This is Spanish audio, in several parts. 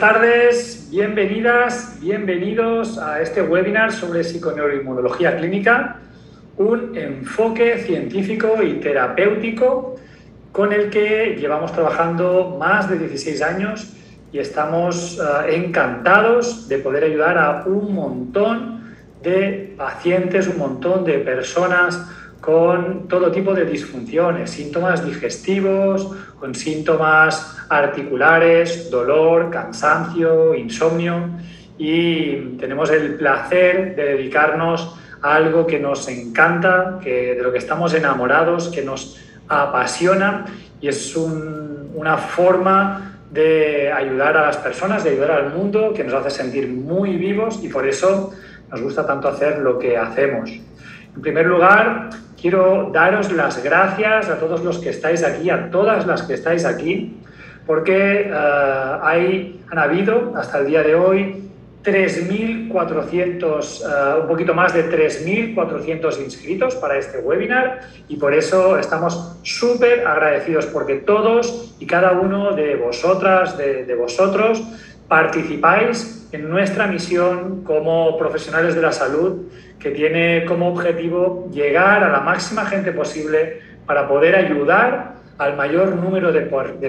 Buenas tardes, bienvenidas, bienvenidos a este webinar sobre psiconeuroinmunología clínica, un enfoque científico y terapéutico con el que llevamos trabajando más de 16 años y estamos eh, encantados de poder ayudar a un montón de pacientes, un montón de personas con todo tipo de disfunciones, síntomas digestivos, con síntomas articulares, dolor, cansancio, insomnio. Y tenemos el placer de dedicarnos a algo que nos encanta, que, de lo que estamos enamorados, que nos apasiona. Y es una forma de ayudar a las personas, de ayudar al mundo, que nos hace sentir muy vivos. Y por eso nos gusta tanto hacer lo que hacemos. En primer lugar, quiero daros las gracias a todos los que estáis aquí, a todas las que estáis aquí, porque eh, hay, han habido hasta el día de hoy 3.400, eh, un poquito más de 3.400 inscritos para este webinar y por eso estamos súper agradecidos porque todos y cada uno de vosotras, de vosotros, participáis en nuestra misión como profesionales de la salud que tiene como objetivo llegar a la máxima gente posible para poder ayudar al mayor número de,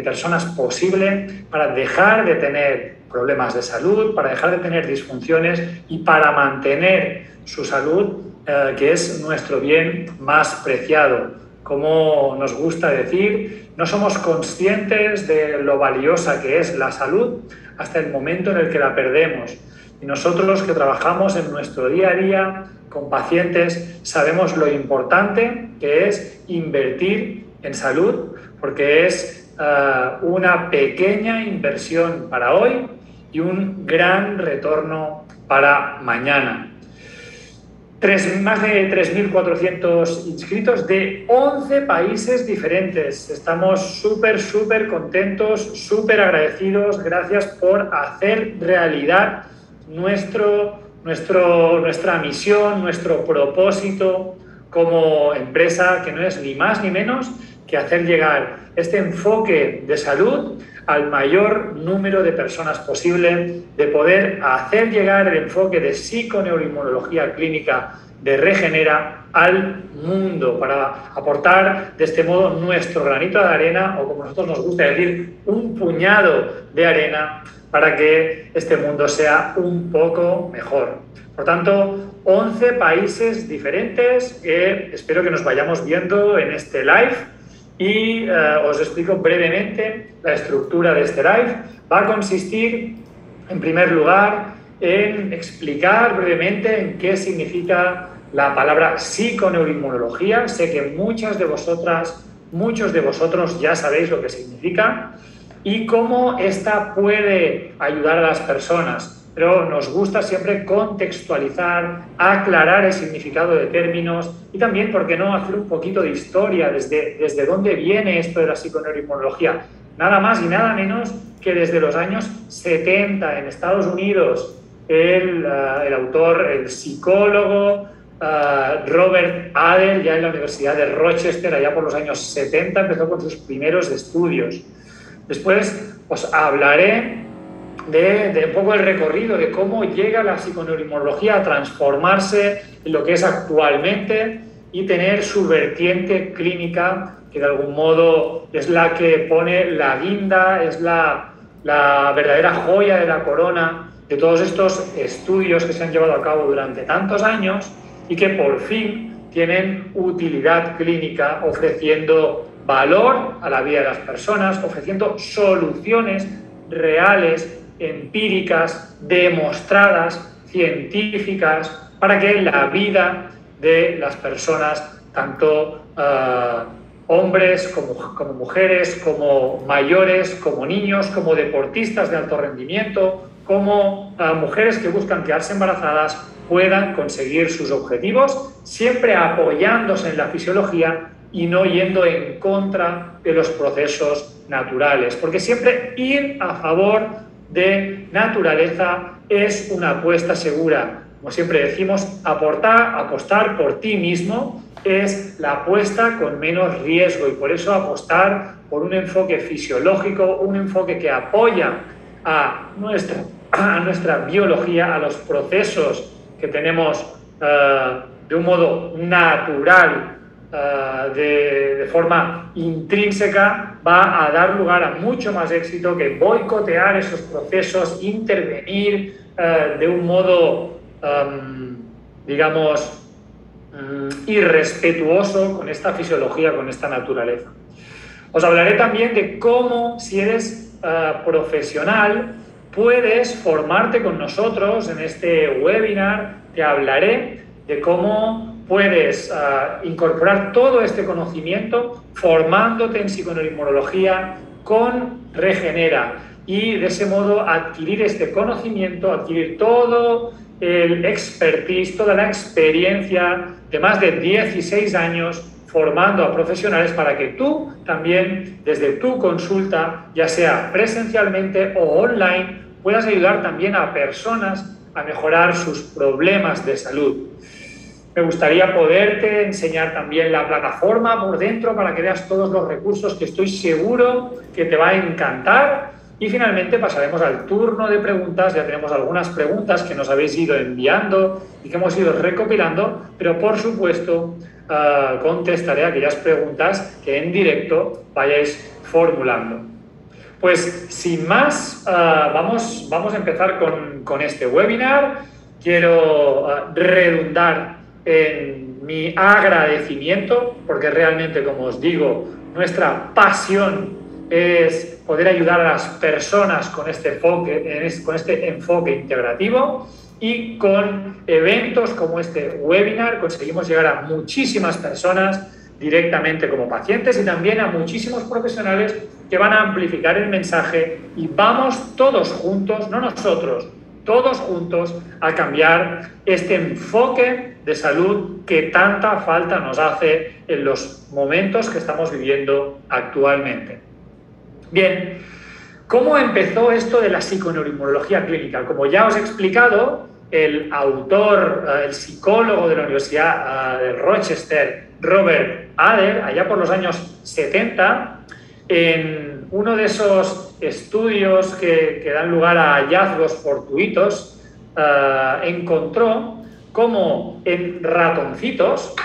personas posible para dejar de tener problemas de salud, para dejar de tener disfunciones y para mantener su salud, eh, que es nuestro bien más preciado. Como nos gusta decir, no somos conscientes de lo valiosa que es la salud hasta el momento en el que la perdemos. Y nosotros que trabajamos en nuestro día a día con pacientes sabemos lo importante que es invertir en salud, porque es eh, una pequeña inversión para hoy y un gran retorno para mañana. Más de 3.400 inscritos de 11 países diferentes. Estamos súper, súper contentos, súper agradecidos. Gracias por hacer realidad nuestro, nuestro, nuestra misión, nuestro propósito como empresa, que no es ni más ni menos que hacer llegar este enfoque de salud al mayor número de personas posible, de poder hacer llegar el enfoque de psiconeuroinmunología clínica de Regenera al mundo para aportar de este modo nuestro granito de arena o como nosotros nos gusta decir, un puñado de arena para que este mundo sea un poco mejor. Por tanto, 11 países diferentes que espero que nos vayamos viendo en este live y eh, os explico brevemente la estructura de este live. Va a consistir, en primer lugar, en explicar brevemente en qué significa la palabra psiconeuroinmunología. Sé que muchas de vosotras, muchos de vosotros ya sabéis lo que significa y cómo esta puede ayudar a las personas. Pero nos gusta siempre contextualizar, aclarar el significado de términos y también, ¿por qué no?, hacer un poquito de historia desde, desde dónde viene esto de la psiconeuroinmunología. Nada más y nada menos que desde los años 70 en Estados Unidos, el, eh, el autor, el psicólogo eh, Robert Adler, ya en la Universidad de Rochester, allá por los años 70, empezó con sus primeros estudios. Después os hablaré de, un poco el recorrido, de cómo llega la psiconeuroinmunología a transformarse en lo que es actualmente y tener su vertiente clínica, que de algún modo es la que pone la guinda, es la, la verdadera joya de la corona de todos estos estudios que se han llevado a cabo durante tantos años y que por fin tienen utilidad clínica ofreciendo valor a la vida de las personas, ofreciendo soluciones reales, empíricas, demostradas, científicas, para que la vida de las personas, tanto eh, hombres como, mujeres, como mayores, como niños, como deportistas de alto rendimiento, como eh, mujeres que buscan quedarse embarazadas, puedan conseguir sus objetivos, siempre apoyándose en la fisiología y no yendo en contra de los procesos naturales, porque siempre ir a favor de naturaleza es una apuesta segura. Como siempre decimos, aportar, apostar por ti mismo es la apuesta con menos riesgo y por eso apostar por un enfoque fisiológico, un enfoque que apoya a nuestra, a nuestra biología, a los procesos que tenemos eh, de un modo natural, eh, de, forma intrínseca, va a dar lugar a mucho más éxito que boicotear esos procesos, intervenir eh, de un modo, um, digamos, um, irrespetuoso con esta fisiología, con esta naturaleza. Os hablaré también de cómo, si eres uh, profesional, puedes formarte con nosotros en este webinar. Te hablaré de cómo puedes uh, incorporar todo este conocimiento formándote en psiconeuroinmunología con Regenera y de ese modo adquirir este conocimiento, adquirir todo el expertise, toda la experiencia de más de 16 años formando a profesionales para que tú también, desde tu consulta, ya sea presencialmente o online, puedas ayudar también a personas a mejorar sus problemas de salud. Me gustaría poderte enseñar también la plataforma por dentro para que veas todos los recursos que estoy seguro que te va a encantar y finalmente pasaremos al turno de preguntas. Ya tenemos algunas preguntas que nos habéis ido enviando y que hemos ido recopilando, pero por supuesto uh, contestaré aquellas preguntas que en directo vayáis formulando. Pues sin más, uh, vamos, vamos a empezar con, con este webinar. Quiero uh, redundar en mi agradecimiento, porque realmente, como os digo, nuestra pasión es poder ayudar a las personas con este enfoque, con este enfoque integrativo y con eventos como este webinar conseguimos llegar a muchísimas personas directamente como pacientes y también a muchísimos profesionales que van a amplificar el mensaje y vamos todos juntos, no nosotros, todos juntos a cambiar este enfoque de salud que tanta falta nos hace en los momentos que estamos viviendo actualmente. Bien, ¿cómo empezó esto de la psiconeuroinmunología clínica? Como ya os he explicado, el autor, eh, el psicólogo de la Universidad eh, de Rochester, Robert Ader, allá por los años 70, en uno de esos estudios que, dan lugar a hallazgos fortuitos, eh, encontró cómo en ratoncitos,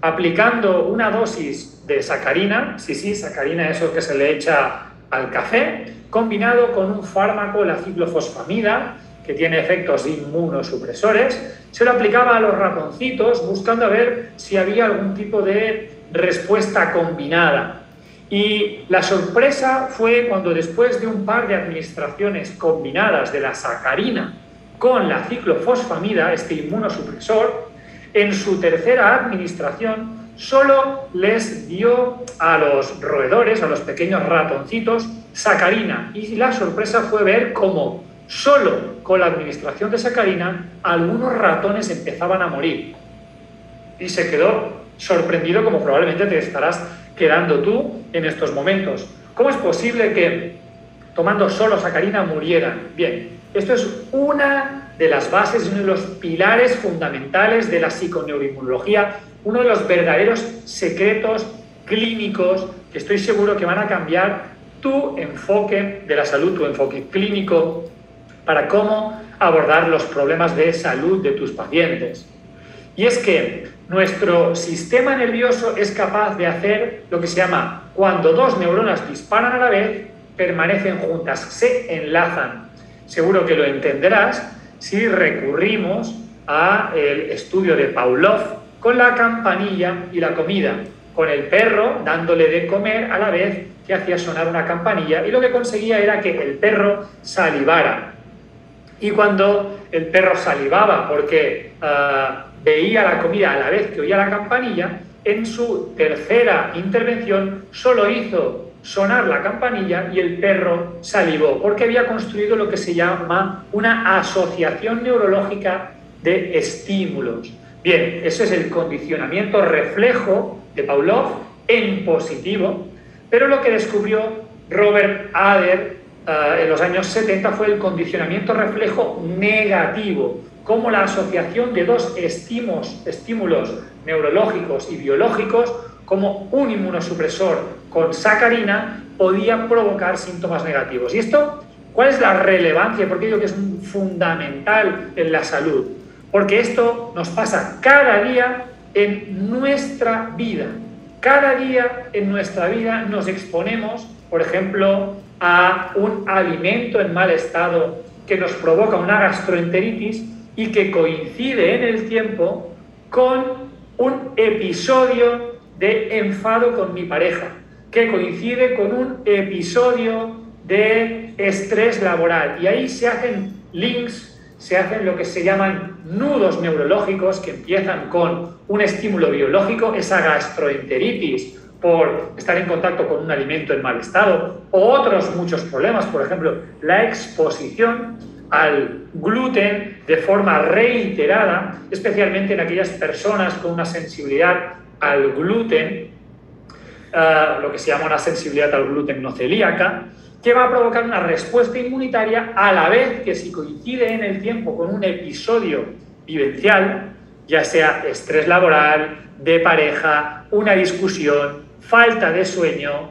aplicando una dosis de sacarina, sí, sí, sacarina, eso que se le echa al café, combinado con un fármaco, la ciclofosfamida, que tiene efectos inmunosupresores, se lo aplicaba a los ratoncitos buscando a ver si había algún tipo de respuesta combinada. Y la sorpresa fue cuando después de un par de administraciones combinadas de la sacarina con la ciclofosfamida, este inmunosupresor, en su tercera administración solo les dio a los roedores, a los pequeños ratoncitos, sacarina. Y la sorpresa fue ver cómo solo con la administración de sacarina algunos ratones empezaban a morir. Y se quedó sorprendido como probablemente te estarás quedando tú en estos momentos. ¿Cómo es posible que tomando solo sacarina murieran? Bien, esto es una de las bases, uno de los pilares fundamentales de la psiconeuroinmunología uno de los verdaderos secretos clínicos que estoy seguro que van a cambiar tu enfoque de la salud, tu enfoque clínico, para cómo abordar los problemas de salud de tus pacientes. Y es que nuestro sistema nervioso es capaz de hacer lo que se llama cuando dos neuronas disparan a la vez, permanecen juntas, se enlazan. Seguro que lo entenderás si recurrimos al estudio de Pavlov con la campanilla y la comida, con el perro dándole de comer a la vez que hacía sonar una campanilla y lo que conseguía era que el perro salivara. Y cuando el perro salivaba porque ah, veía la comida a la vez que oía la campanilla, en su tercera intervención solo hizo sonar la campanilla y el perro salivó, porque había construido lo que se llama una asociación neurológica de estímulos. Bien, ese es el condicionamiento reflejo de Pavlov en positivo, pero lo que descubrió Robert Ader eh, en los años 70 fue el condicionamiento reflejo negativo, como la asociación de dos estímulos, neurológicos y biológicos, como un inmunosupresor con sacarina, podía provocar síntomas negativos. Y esto ¿Cuál es la relevancia? ¿Por qué digo que es fundamental en la salud? Porque esto nos pasa cada día en nuestra vida. Cada día en nuestra vida nos exponemos, por ejemplo, a un alimento en mal estado que nos provoca una gastroenteritis y que coincide en el tiempo con un episodio de enfado con mi pareja, que coincide con un episodio de estrés laboral. Y ahí se hacen links, se hacen lo que se llaman nudos neurológicos que empiezan con un estímulo biológico, esa gastroenteritis por estar en contacto con un alimento en mal estado, o otros muchos problemas, por ejemplo, la exposición al gluten de forma reiterada, especialmente en aquellas personas con una sensibilidad al gluten, eh, lo que se llama una sensibilidad al gluten no celíaca, que va a provocar una respuesta inmunitaria a la vez que si coincide en el tiempo con un episodio vivencial, ya sea estrés laboral, de pareja, una discusión, falta de sueño,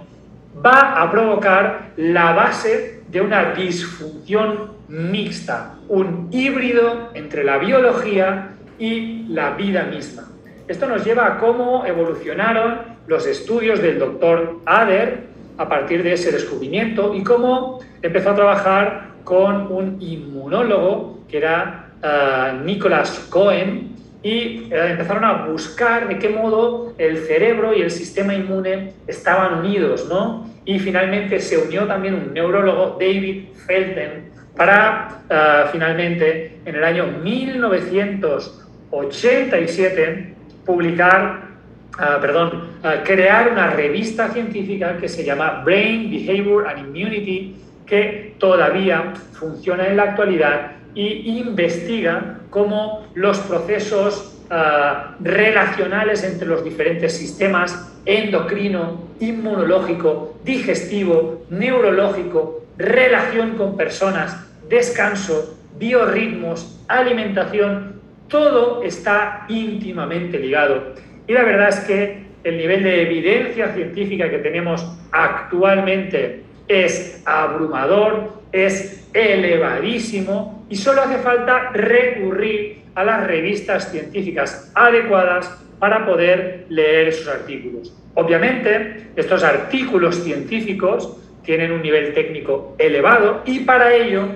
va a provocar la base de una disfunción mixta, un híbrido entre la biología y la vida misma. Esto nos lleva a cómo evolucionaron los estudios del doctor Ader a partir de ese descubrimiento y cómo empezó a trabajar con un inmunólogo que era uh, Nicholas Cohen y eh, empezaron a buscar de qué modo el cerebro y el sistema inmune estaban unidos, ¿no? Y finalmente se unió también un neurólogo, David Felten, para uh, finalmente en el año 1987 publicar Uh, perdón, uh, crear una revista científica que se llama Brain Behavior and Immunity, que todavía funciona en la actualidad y investiga cómo los procesos relacionales entre los diferentes sistemas endocrino, inmunológico, digestivo, neurológico, relación con personas, descanso, biorritmos, alimentación, todo está íntimamente ligado y la verdad es que el nivel de evidencia científica que tenemos actualmente es abrumador, es elevadísimo y solo hace falta recurrir a las revistas científicas adecuadas para poder leer esos artículos. Obviamente, estos artículos científicos tienen un nivel técnico elevado y para ello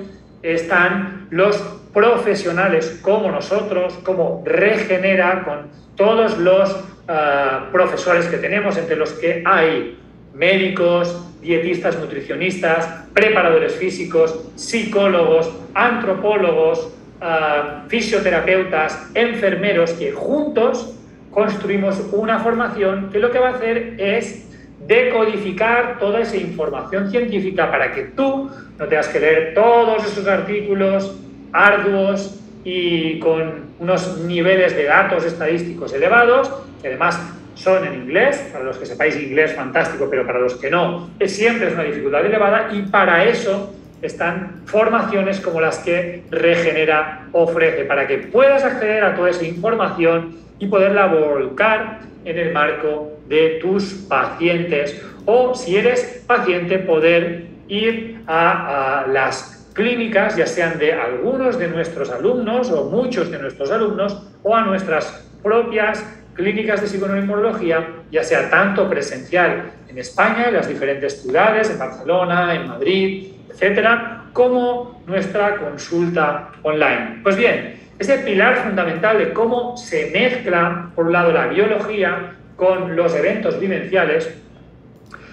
están los profesionales como nosotros, como Regenera, con todos los ah, profesores que tenemos, entre los que hay médicos, dietistas, nutricionistas, preparadores físicos, psicólogos, antropólogos, ah, fisioterapeutas, enfermeros, que juntos construimos una formación que lo que va a hacer es decodificar toda esa información científica para que tú no tengas que leer todos esos artículos arduos y con unos niveles de datos estadísticos elevados, que además son en inglés, para los que sepáis inglés fantástico, pero para los que no, siempre es una dificultad elevada y para eso están formaciones como las que Regenera ofrece, para que puedas acceder a toda esa información y poderla volcar en el marco de tus pacientes o si eres paciente poder ir a, las clínicas, ya sean de algunos de nuestros alumnos o muchos de nuestros alumnos, o a nuestras propias clínicas de psiconeuroinmunología, ya sea tanto presencial en España, en las diferentes ciudades, en Barcelona, en Madrid, etcétera, como nuestra consulta online. Pues bien, ese pilar fundamental de cómo se mezcla, por un lado, la biología con los eventos vivenciales,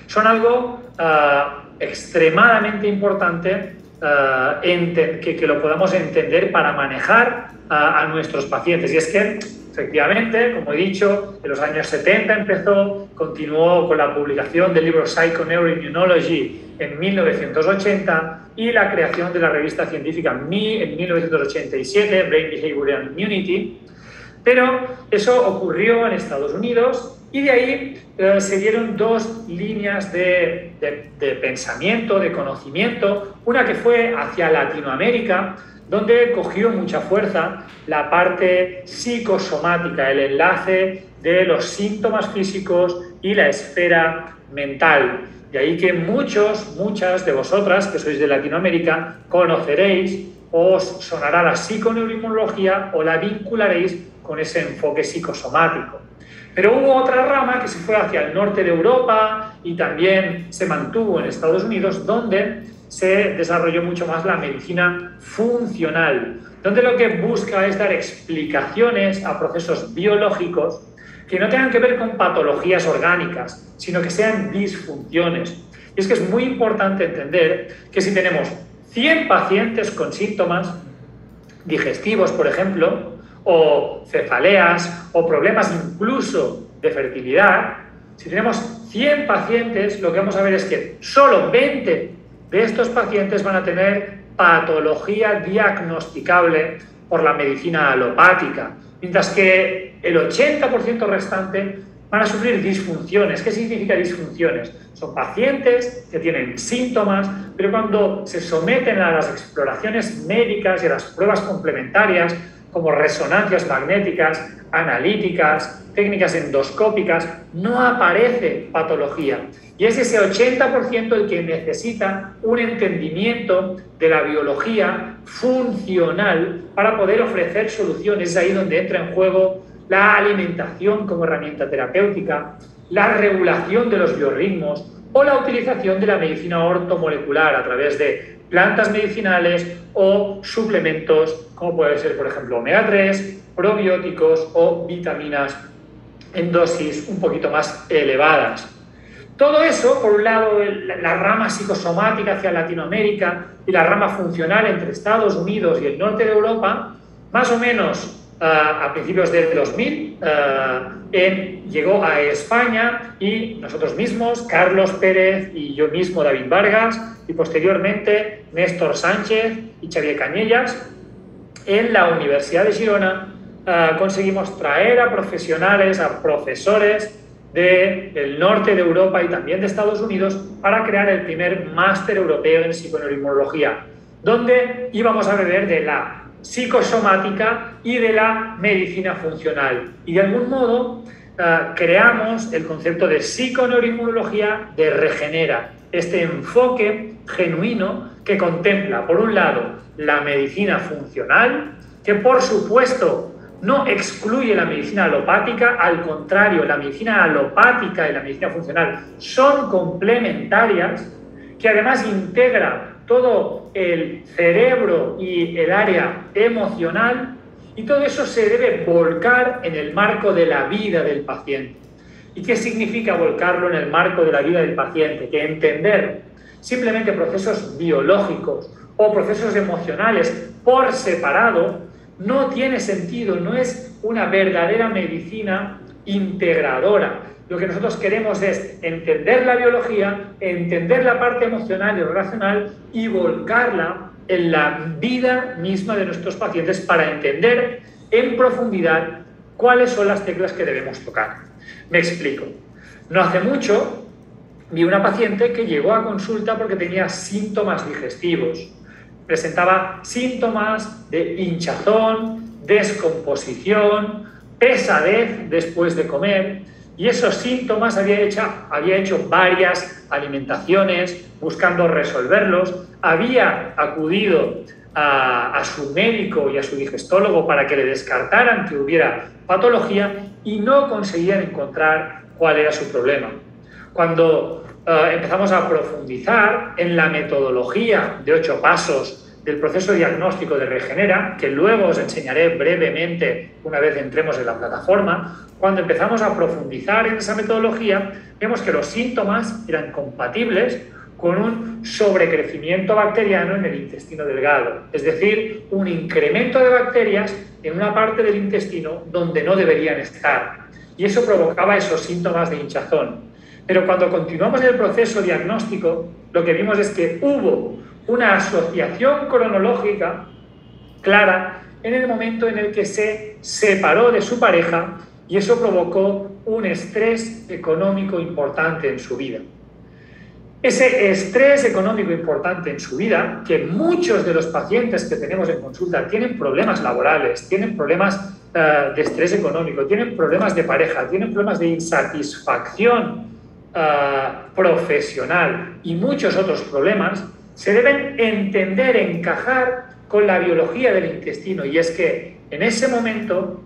son algo uh, extremadamente importante eh, que, lo podamos entender para manejar a, nuestros pacientes. Y es que, efectivamente, como he dicho, en los años 70 empezó, continuó con la publicación del libro Psychoneuroimmunology en 1980 y la creación de la revista científica en 1987, Brain Behavior and Immunity. Pero eso ocurrió en Estados Unidos y de ahí eh, se dieron dos líneas de, pensamiento, de conocimiento. Una que fue hacia Latinoamérica, donde cogió mucha fuerza la parte psicosomática, el enlace de los síntomas físicos y la esfera mental. De ahí que muchos, muchas de vosotras que sois de Latinoamérica conoceréis, os sonará la psiconeuroinmunología o la vincularéis con ese enfoque psicosomático. Pero hubo otra rama que se fue hacia el norte de Europa y también se mantuvo en Estados Unidos, donde se desarrolló mucho más la medicina funcional, donde lo que busca es dar explicaciones a procesos biológicos que no tengan que ver con patologías orgánicas, sino que sean disfunciones. Y es que es muy importante entender que si tenemos 100 pacientes con síntomas digestivos, por ejemplo, o cefaleas, o problemas incluso de fertilidad, si tenemos 100 pacientes, lo que vamos a ver es que solo 20 de estos pacientes van a tener patología diagnosticable por la medicina alopática, mientras que el 80% restante van a sufrir disfunciones. ¿Qué significa disfunciones? Son pacientes que tienen síntomas, pero cuando se someten a las exploraciones médicas y a las pruebas complementarias, como resonancias magnéticas, analíticas, técnicas endoscópicas, no aparece patología. Y es ese 80% el que necesita un entendimiento de la biología funcional para poder ofrecer soluciones. Es ahí donde entra en juego la alimentación como herramienta terapéutica, la regulación de los biorritmos o la utilización de la medicina ortomolecular a través de plantas medicinales o suplementos como puede ser, por ejemplo, omega 3, probióticos o vitaminas en dosis un poquito más elevadas. Todo eso, por un lado, la rama psicosomática hacia Latinoamérica y la rama funcional entre Estados Unidos y el norte de Europa, más o menos a principios del 2000, eh, llegó a España y nosotros mismos, Carlos Pérez y yo mismo, David Vargas, y posteriormente Néstor Sánchez y Xavier Cañellas, en la Universidad de Girona eh, conseguimos traer a profesionales, a profesores del norte de Europa y también de Estados Unidos para crear el primer máster europeo en psiconeuroinmunología, donde íbamos a beber de la psicosomática y de la medicina funcional. Y de algún modo eh, creamos el concepto de psiconeuroinmunología de regenera, este enfoque genuino que contempla, por un lado, la medicina funcional, que por supuesto no excluye la medicina alopática, al contrario, la medicina alopática y la medicina funcional son complementarias, que además integra todo el cerebro y el área emocional, y todo eso se debe volcar en el marco de la vida del paciente. ¿Y qué significa volcarlo en el marco de la vida del paciente? Que entender simplemente procesos biológicos o procesos emocionales por separado no tiene sentido, no es una verdadera medicina integradora. Lo que nosotros queremos es entender la biología, entender la parte emocional y relacional y volcarla en la vida misma de nuestros pacientes para entender en profundidad cuáles son las teclas que debemos tocar. Me explico. No hace mucho vi una paciente que llegó a consulta porque tenía síntomas digestivos. Presentaba síntomas de hinchazón, descomposición, pesadez después de comer y esos síntomas había hecho, había hecho varias alimentaciones buscando resolverlos, había acudido a, a, su médico y a su digestólogo para que le descartaran que hubiera patología y no conseguían encontrar cuál era su problema. Cuando uh, empezamos a profundizar en la metodología de ocho pasos del proceso diagnóstico de Regenera, que luego os enseñaré brevemente una vez entremos en la plataforma, cuando empezamos a profundizar en esa metodología, vemos que los síntomas eran compatibles con un sobrecrecimiento bacteriano en el intestino delgado, es decir, un incremento de bacterias en una parte del intestino donde no deberían estar. Y eso provocaba esos síntomas de hinchazón. Pero cuando continuamos el proceso diagnóstico, lo que vimos es que hubo una asociación cronológica clara en el momento en el que se separó de su pareja y eso provocó un estrés económico importante en su vida. Ese estrés económico importante en su vida, que muchos de los pacientes que tenemos en consulta tienen problemas laborales, tienen problemas uh, de estrés económico, tienen problemas de pareja, tienen problemas de insatisfacción ah, profesional y muchos otros problemas se deben entender, encajar con la biología del intestino. Y es que en ese momento,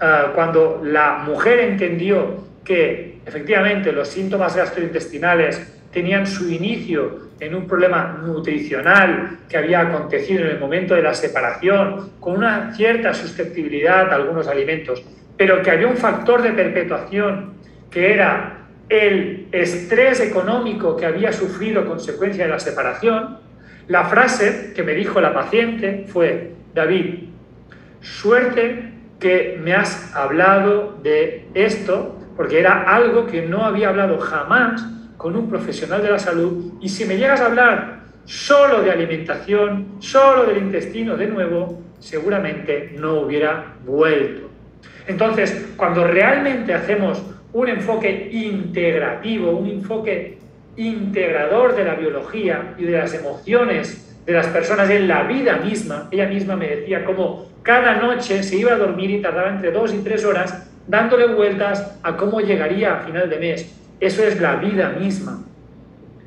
ah, cuando la mujer entendió que efectivamente los síntomas gastrointestinales tenían su inicio en un problema nutricional que había acontecido en el momento de la separación, con una cierta susceptibilidad a algunos alimentos, pero que había un factor de perpetuación que era el estrés económico que había sufrido consecuencia de la separación, la frase que me dijo la paciente fue, David, suerte que me has hablado de esto, porque era algo que no había hablado jamás con un profesional de la salud, y si me llegas a hablar solo de alimentación, solo del intestino de nuevo, seguramente no hubiera vuelto. Entonces, cuando realmente hacemos un enfoque integrativo, un enfoque integrador de la biología y de las emociones de las personas en la vida misma. Ella misma me decía cómo cada noche se iba a dormir y tardaba entre dos y tres horas dándole vueltas a cómo llegaría a final de mes. Eso es la vida misma.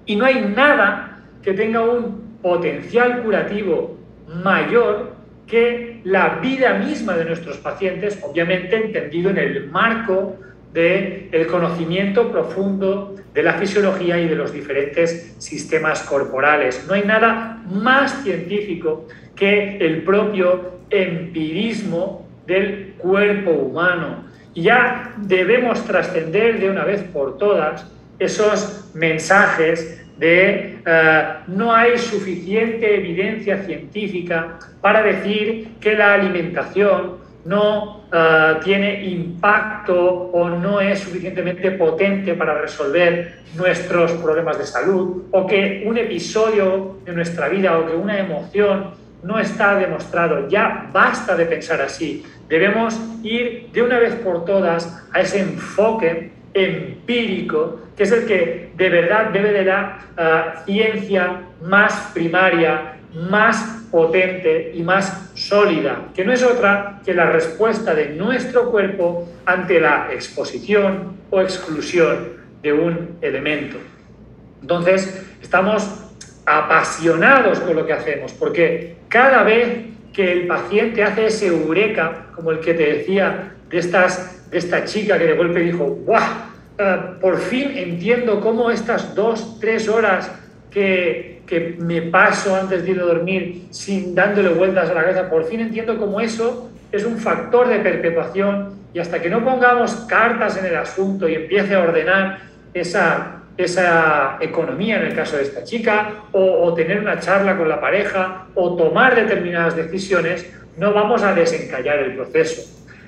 Y no hay nada que tenga un potencial curativo mayor que la vida misma de nuestros pacientes, obviamente entendido en el marco del el conocimiento profundo de la fisiología y de los diferentes sistemas corporales. No hay nada más científico que el propio empirismo del cuerpo humano. Y ya debemos trascender de una vez por todas esos mensajes de eh, no hay suficiente evidencia científica para decir que la alimentación no eh, tiene impacto o no es suficientemente potente para resolver nuestros problemas de salud, o que un episodio de nuestra vida o que una emoción no está demostrado. Ya basta de pensar así. Debemos ir de una vez por todas a ese enfoque empírico, que es el que de verdad debe de la eh, ciencia más primaria, más potente y más sólida, que no es otra que la respuesta de nuestro cuerpo ante la exposición o exclusión de un elemento. Entonces, estamos apasionados con lo que hacemos, porque cada vez que el paciente hace ese eureka, como el que te decía de, estas, de esta chica que de golpe dijo, ¡guau! Eh, por fin entiendo cómo estas dos, tres horas que, que, me paso antes de ir a dormir sin dándole vueltas a la cabeza, por fin entiendo cómo eso es un factor de perpetuación y hasta que no pongamos cartas en el asunto y empiece a ordenar esa, esa economía en el caso de esta chica, o, o tener una charla con la pareja, o tomar determinadas decisiones, no vamos a desencallar el proceso.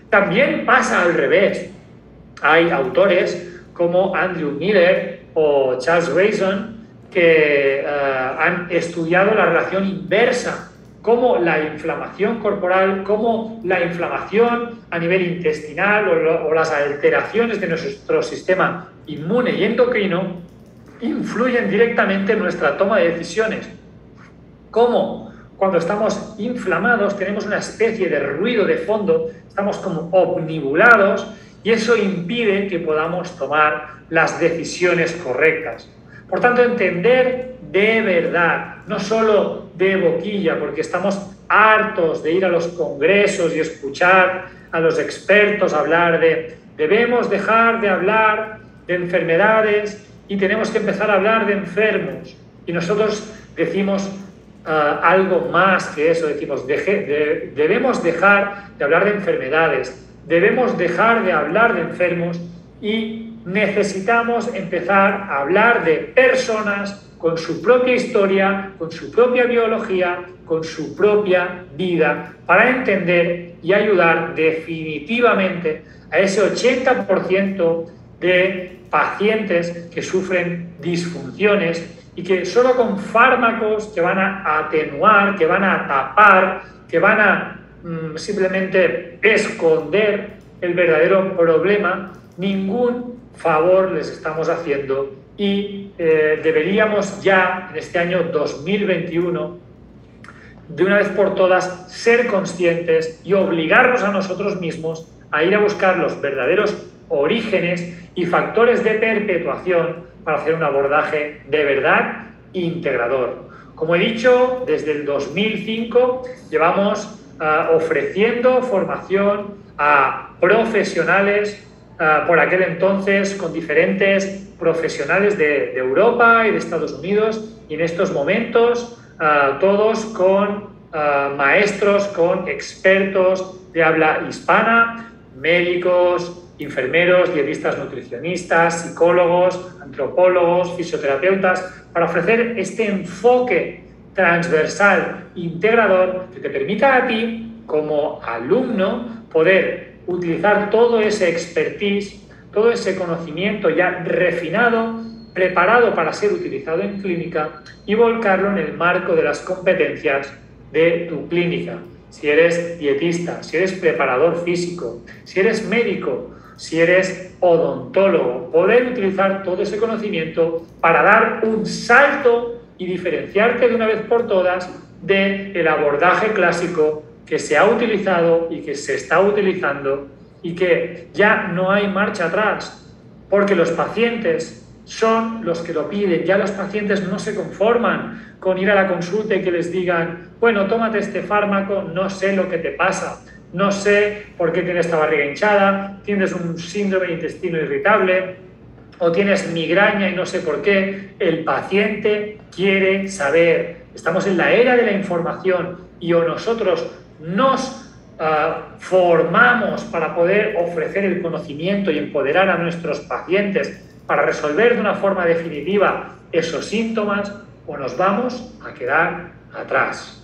También pasa al revés. Hay autores como Andrew Miller o Charles Grayson que eh, han estudiado la relación inversa, como la inflamación corporal, como la inflamación a nivel intestinal o, las alteraciones de nuestro sistema inmune y endocrino influyen directamente en nuestra toma de decisiones. Como cuando estamos inflamados tenemos una especie de ruido de fondo, estamos como omnibulados y eso impide que podamos tomar las decisiones correctas. Por tanto, entender de verdad, no solo de boquilla, porque estamos hartos de ir a los congresos y escuchar a los expertos hablar de debemos dejar de hablar de enfermedades y tenemos que empezar a hablar de enfermos. Y nosotros decimos ah, algo más que eso, decimos debemos dejar de hablar de enfermedades, debemos dejar de hablar de enfermos y necesitamos empezar a hablar de personas con su propia historia, con su propia biología, con su propia vida, para entender y ayudar definitivamente a ese 80% de pacientes que sufren disfunciones y que solo con fármacos que van a atenuar, que van a tapar, que van a mm, simplemente esconder el verdadero problema, ningún favor les estamos haciendo y eh, deberíamos ya en este año 2021 de una vez por todas ser conscientes y obligarnos a nosotros mismos a ir a buscar los verdaderos orígenes y factores de perpetuación para hacer un abordaje de verdad integrador. Como he dicho, desde el 2005 llevamos ah, ofreciendo formación a profesionales ah, por aquel entonces con diferentes profesionales de, Europa y de Estados Unidos y en estos momentos ah, todos con maestros, con expertos de habla hispana, médicos, enfermeros, dietistas nutricionistas, psicólogos, antropólogos, fisioterapeutas, para ofrecer este enfoque transversal, integrador, que te permita a ti, como alumno, poder utilizar todo ese expertise, todo ese conocimiento ya refinado, preparado para ser utilizado en clínica y volcarlo en el marco de las competencias de tu clínica. Si eres dietista, si eres preparador físico, si eres médico, si eres odontólogo, poder utilizar todo ese conocimiento para dar un salto y diferenciarte de una vez por todas del el abordaje clásico que se ha utilizado y que se está utilizando y que ya no hay marcha atrás, porque los pacientes son los que lo piden, ya los pacientes no se conforman con ir a la consulta y que les digan, bueno, tómate este fármaco, no sé lo que te pasa, no sé por qué tienes esta barriga hinchada, tienes un síndrome de intestino irritable o tienes migraña y no sé por qué. El paciente quiere saber. Estamos en la era de la información y o nosotros nos ah, formamos para poder ofrecer el conocimiento y empoderar a nuestros pacientes para resolver de una forma definitiva esos síntomas o nos vamos a quedar atrás.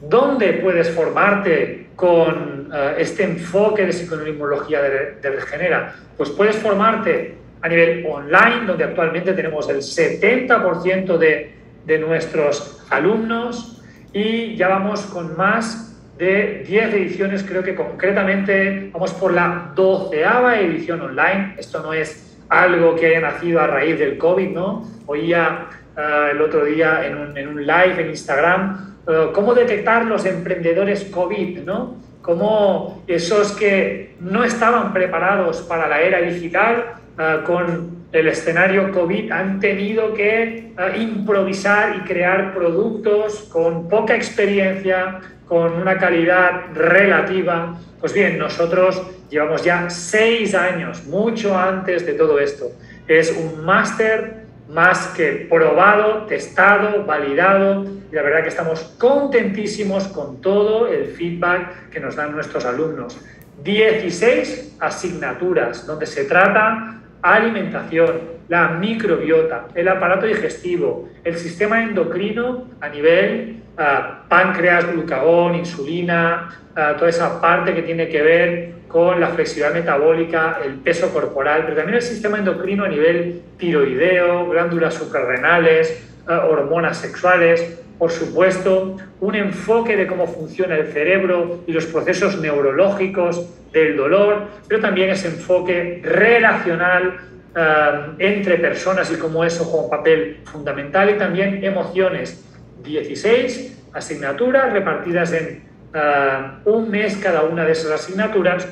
¿Dónde puedes formarte con eh, este enfoque de psiconeuroinmunología de, de, Regenera? Pues puedes formarte a nivel online, donde actualmente tenemos el 70% de, de nuestros alumnos y ya vamos con más de 10 ediciones, creo que concretamente vamos por la doceava edición online. Esto no es algo que haya nacido a raíz del COVID, ¿no? Oía uh, el otro día en un, en un live en Instagram eh, cómo detectar los emprendedores COVID, ¿no? Cómo esos que no estaban preparados para la era digital eh, con el escenario COVID han tenido que eh, improvisar y crear productos con poca experiencia, con una calidad relativa. Pues bien, nosotros llevamos ya seis años, mucho antes de todo esto. Es un máster más que probado, testado, validado. Y la verdad que estamos contentísimos con todo el feedback que nos dan nuestros alumnos. 16 asignaturas donde se trata alimentación, la microbiota, el aparato digestivo, el sistema endocrino a nivel uh, páncreas, glucagón, insulina, uh, toda esa parte que tiene que ver con la flexibilidad metabólica, el peso corporal, pero también el sistema endocrino a nivel tiroideo, glándulas suprarrenales, uh, hormonas sexuales, por supuesto, un enfoque de cómo funciona el cerebro y los procesos neurológicos del dolor, pero también ese enfoque relacional uh, entre personas y cómo eso juega un papel fundamental y también emociones. 16 asignaturas repartidas en uh, un mes cada una de esas asignaturas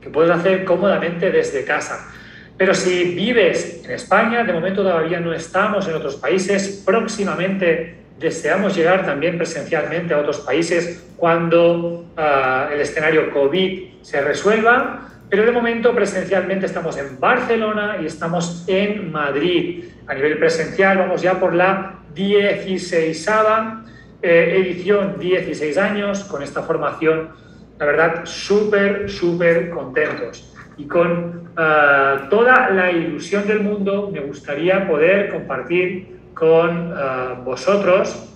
que puedes hacer cómodamente desde casa. Pero si vives en España, de momento todavía no estamos en otros países, próximamente deseamos llegar también presencialmente a otros países cuando uh, el escenario COVID se resuelva, pero de momento presencialmente estamos en Barcelona y estamos en Madrid. A nivel presencial vamos ya por la 16 eh, edición, 16 años con esta formación. La verdad, súper, súper contentos. Y con uh, toda la ilusión del mundo me gustaría poder compartir con uh, vosotros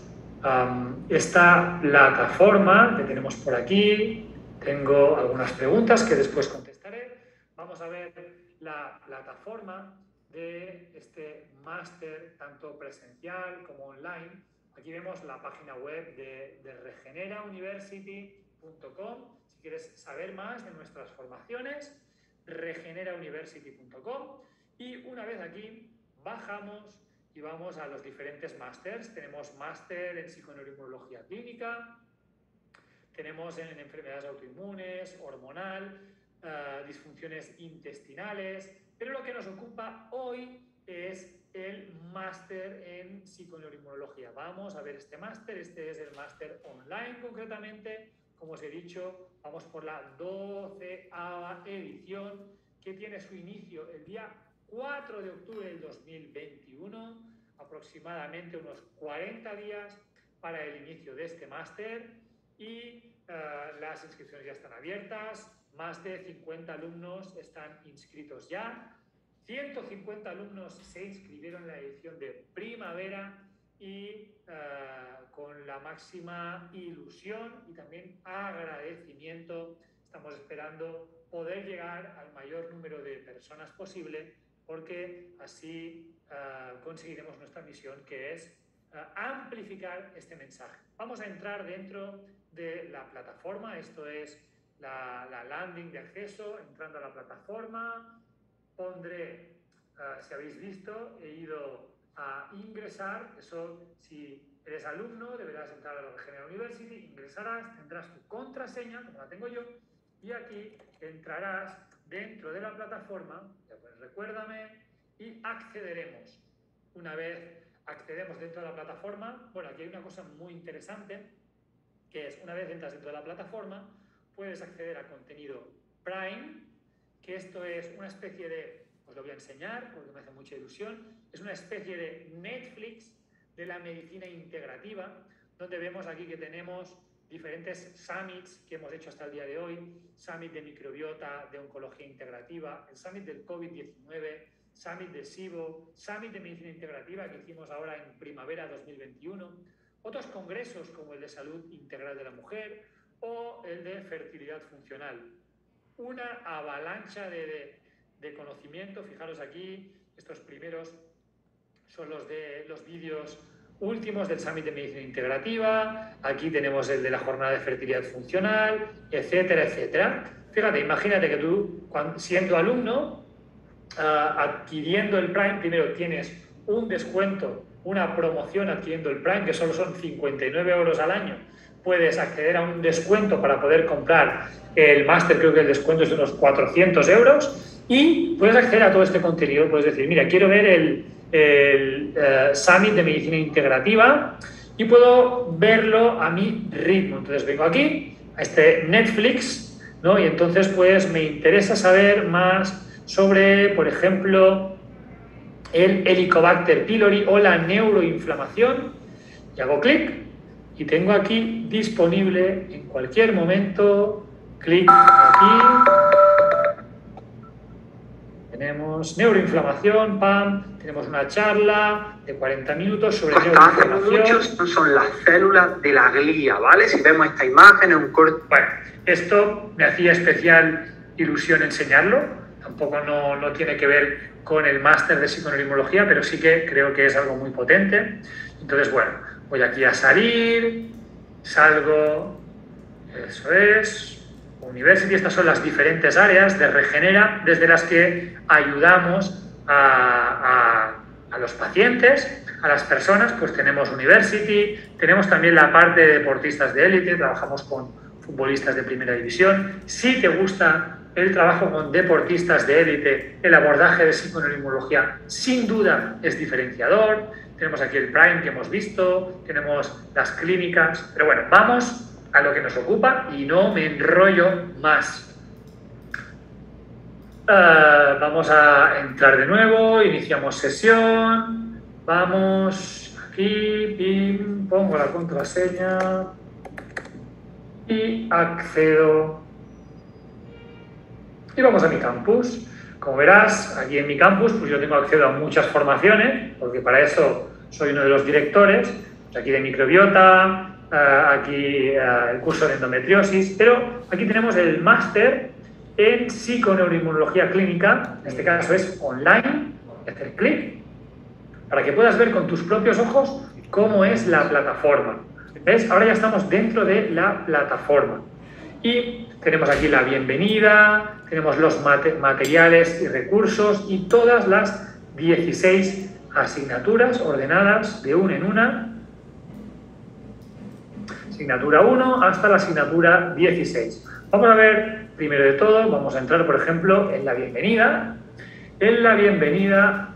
esta plataforma que tenemos por aquí. Tengo algunas preguntas que después contestaré. Vamos a ver la plataforma de este máster, tanto presencial como online. Aquí vemos la página web de, de regenerauniversity.com. Si quieres saber más de nuestras formaciones, regenerauniversity.com. Y una vez aquí, bajamos y vamos a los diferentes másters. Tenemos máster en psiconeuroinmunología clínica, tenemos en enfermedades autoinmunes, hormonal, eh, disfunciones intestinales, pero lo que nos ocupa hoy es el máster en psiconeuroinmunología. Vamos a ver este máster, este es el máster online concretamente, como os he dicho, vamos por la 12 edición que tiene su inicio el día 4 de octubre del 2021, aproximadamente unos 40 días para el inicio de este máster y eh, las inscripciones ya están abiertas, más de 50 alumnos están inscritos ya, 150 alumnos se inscribieron en la edición de primavera y eh, con la máxima ilusión y también agradecimiento estamos esperando poder llegar al mayor número de personas posible porque así eh, conseguiremos nuestra misión que es eh, amplificar este mensaje. Vamos a entrar dentro de la plataforma, esto es la, la landing de acceso, entrando a la plataforma, pondré, si habéis visto, he ido a ingresar, eso si eres alumno deberás entrar a la General University, ingresarás, tendrás tu contraseña, como la tengo yo, y aquí entrarás dentro de la plataforma, recuérdame, y accederemos. Una vez accedemos dentro de la plataforma, bueno, aquí hay una cosa muy interesante, que es una vez entras dentro de la plataforma, puedes acceder a contenido Prime, que esto es una especie de os lo voy a enseñar porque me hace mucha ilusión. Es una especie de Netflix de la medicina integrativa, donde vemos aquí que tenemos diferentes summits que hemos hecho hasta el día de hoy, summit de microbiota, de oncología integrativa, el summit del COVID-19, summit de SIBO, summit de medicina integrativa que hicimos ahora en primavera 2021, otros congresos como el de salud integral de la mujer o el de fertilidad funcional. Una avalancha de, de conocimiento. Fijaros aquí, estos primeros son los de los vídeos últimos del Summit de Medicina Integrativa, aquí tenemos el de la jornada de fertilidad funcional, etcétera, etcétera. Fíjate, imagínate que tú, siendo alumno, ah, adquiriendo el Prime, primero tienes un descuento, una promoción adquiriendo el Prime, que solo son 59 euros al año. Puedes acceder a un descuento para poder comprar el máster, creo que el descuento es de unos 400 euros y puedes acceder a todo este contenido, puedes decir, mira, quiero ver el, el eh, Summit de Medicina Integrativa y puedo verlo a mi ritmo. Entonces vengo aquí, a este Netflix, ¿no? Y entonces pues me interesa saber más sobre, por ejemplo, el Helicobacter pylori o la neuroinflamación y hago clic y tengo aquí disponible en cualquier momento, clic aquí, tenemos neuroinflamación, PAM, tenemos una charla de 40 minutos sobre neuroinflamación. Muchos son las células de la glía, ¿vale? Si vemos esta imagen en un corto... Bueno, esto me hacía especial ilusión enseñarlo, tampoco no, no tiene que ver con el máster de psiconeuroinmunología, pero sí que creo que es algo muy potente. Entonces, bueno, voy aquí a salir, salgo, eso es, University, estas son las diferentes áreas de Regenera desde las que ayudamos a, los pacientes, a las personas, pues tenemos University, tenemos también la parte de deportistas de élite, trabajamos con futbolistas de primera división. Si te gusta el trabajo con deportistas de élite, el abordaje de psiconeuroinmunología sin duda es diferenciador. Tenemos aquí el Prime que hemos visto, tenemos las clínicas, pero bueno, vamos a lo que nos ocupa y no me enrollo más. Ah, vamos a entrar de nuevo, iniciamos sesión, vamos aquí, pongo la contraseña y accedo. Y vamos a mi campus. Como verás, aquí en mi campus pues yo tengo acceso a muchas formaciones, porque para eso soy uno de los directores, aquí de microbiota, aquí el curso de endometriosis, pero aquí tenemos el máster en psiconeuroinmunología clínica, en este caso es online, hacer clic para que puedas ver con tus propios ojos cómo es la plataforma. ¿Ves? Ahora ya estamos dentro de la plataforma. Y tenemos aquí la bienvenida, tenemos los materiales y recursos y todas las 16 asignaturas ordenadas de una en una asignatura 1 hasta la asignatura 16. Vamos a ver, primero de todo, vamos a entrar, por ejemplo, en la bienvenida. En la bienvenida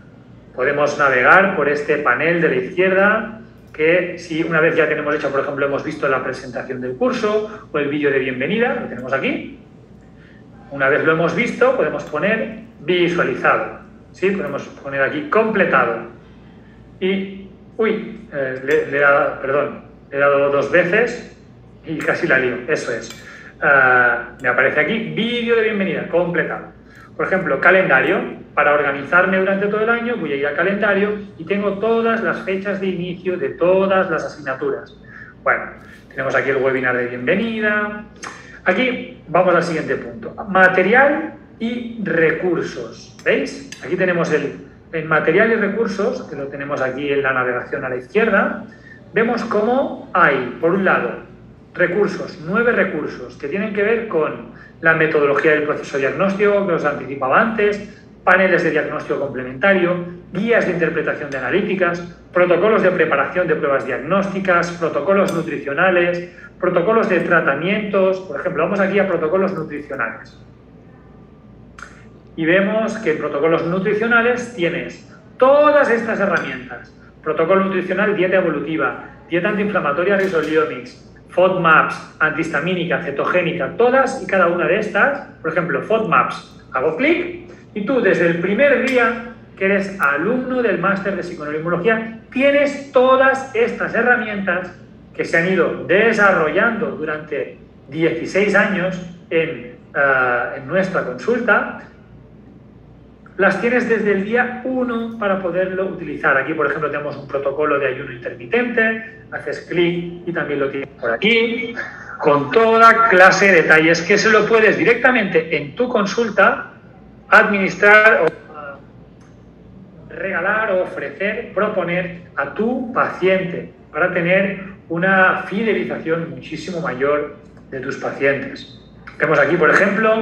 podemos navegar por este panel de la izquierda que si una vez ya tenemos hecho, por ejemplo, hemos visto la presentación del curso o el vídeo de bienvenida, lo tenemos aquí. Una vez lo hemos visto, podemos poner visualizado. ¿sí? Podemos poner aquí completado. Y, uy, eh, le, he dado, perdón, le he dado dos veces y casi la lío. Eso es. Ah, me aparece aquí vídeo de bienvenida, completado. Por ejemplo, calendario. Para organizarme durante todo el año voy a ir al calendario y tengo todas las fechas de inicio de todas las asignaturas. Bueno, tenemos aquí el webinar de bienvenida. Aquí vamos al siguiente punto. Material y recursos. ¿Veis? Aquí tenemos el, el material y recursos, que lo tenemos aquí en la navegación a la izquierda. Vemos cómo hay, por un lado, recursos, nueve recursos que tienen que ver con la metodología del proceso diagnóstico, que os anticipaba antes, paneles de diagnóstico complementario, guías de interpretación de analíticas, protocolos de preparación de pruebas diagnósticas, protocolos nutricionales, protocolos de tratamientos, por ejemplo, vamos aquí a protocolos nutricionales. Y vemos que en protocolos nutricionales tienes todas estas herramientas. Protocolo nutricional, dieta evolutiva, dieta antiinflamatoria Risoliomics, FODMAPs, antihistamínica, cetogénica, todas y cada una de estas, por ejemplo, FODMAPs, hago clic y tú desde el primer día que eres alumno del máster de psiconeuroinmunología, tienes todas estas herramientas que se han ido desarrollando durante 16 años eh, en nuestra consulta las tienes desde el día 1 para poderlo utilizar. Aquí, por ejemplo, tenemos un protocolo de ayuno intermitente, haces clic y también lo tienes por aquí, con toda clase de detalles que se lo puedes directamente en tu consulta administrar o regalar ofrecer, proponer a tu paciente para tener una fidelización muchísimo mayor de tus pacientes. Vemos aquí, por ejemplo,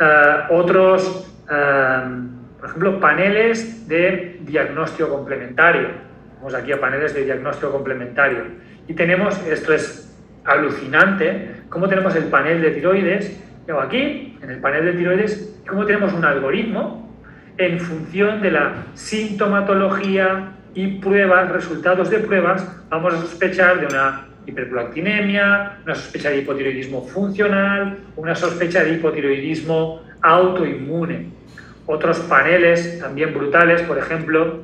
eh, otros... Eh, por ejemplo, paneles de diagnóstico complementario. Vamos aquí a paneles de diagnóstico complementario. Y tenemos, esto es alucinante, cómo tenemos el panel de tiroides. Luego aquí, en el panel de tiroides, cómo tenemos un algoritmo en función de la sintomatología y pruebas, resultados de pruebas, vamos a sospechar de una hiperprolactinemia, una sospecha de hipotiroidismo funcional, una sospecha de hipotiroidismo autoinmune. Otros paneles también brutales, por ejemplo,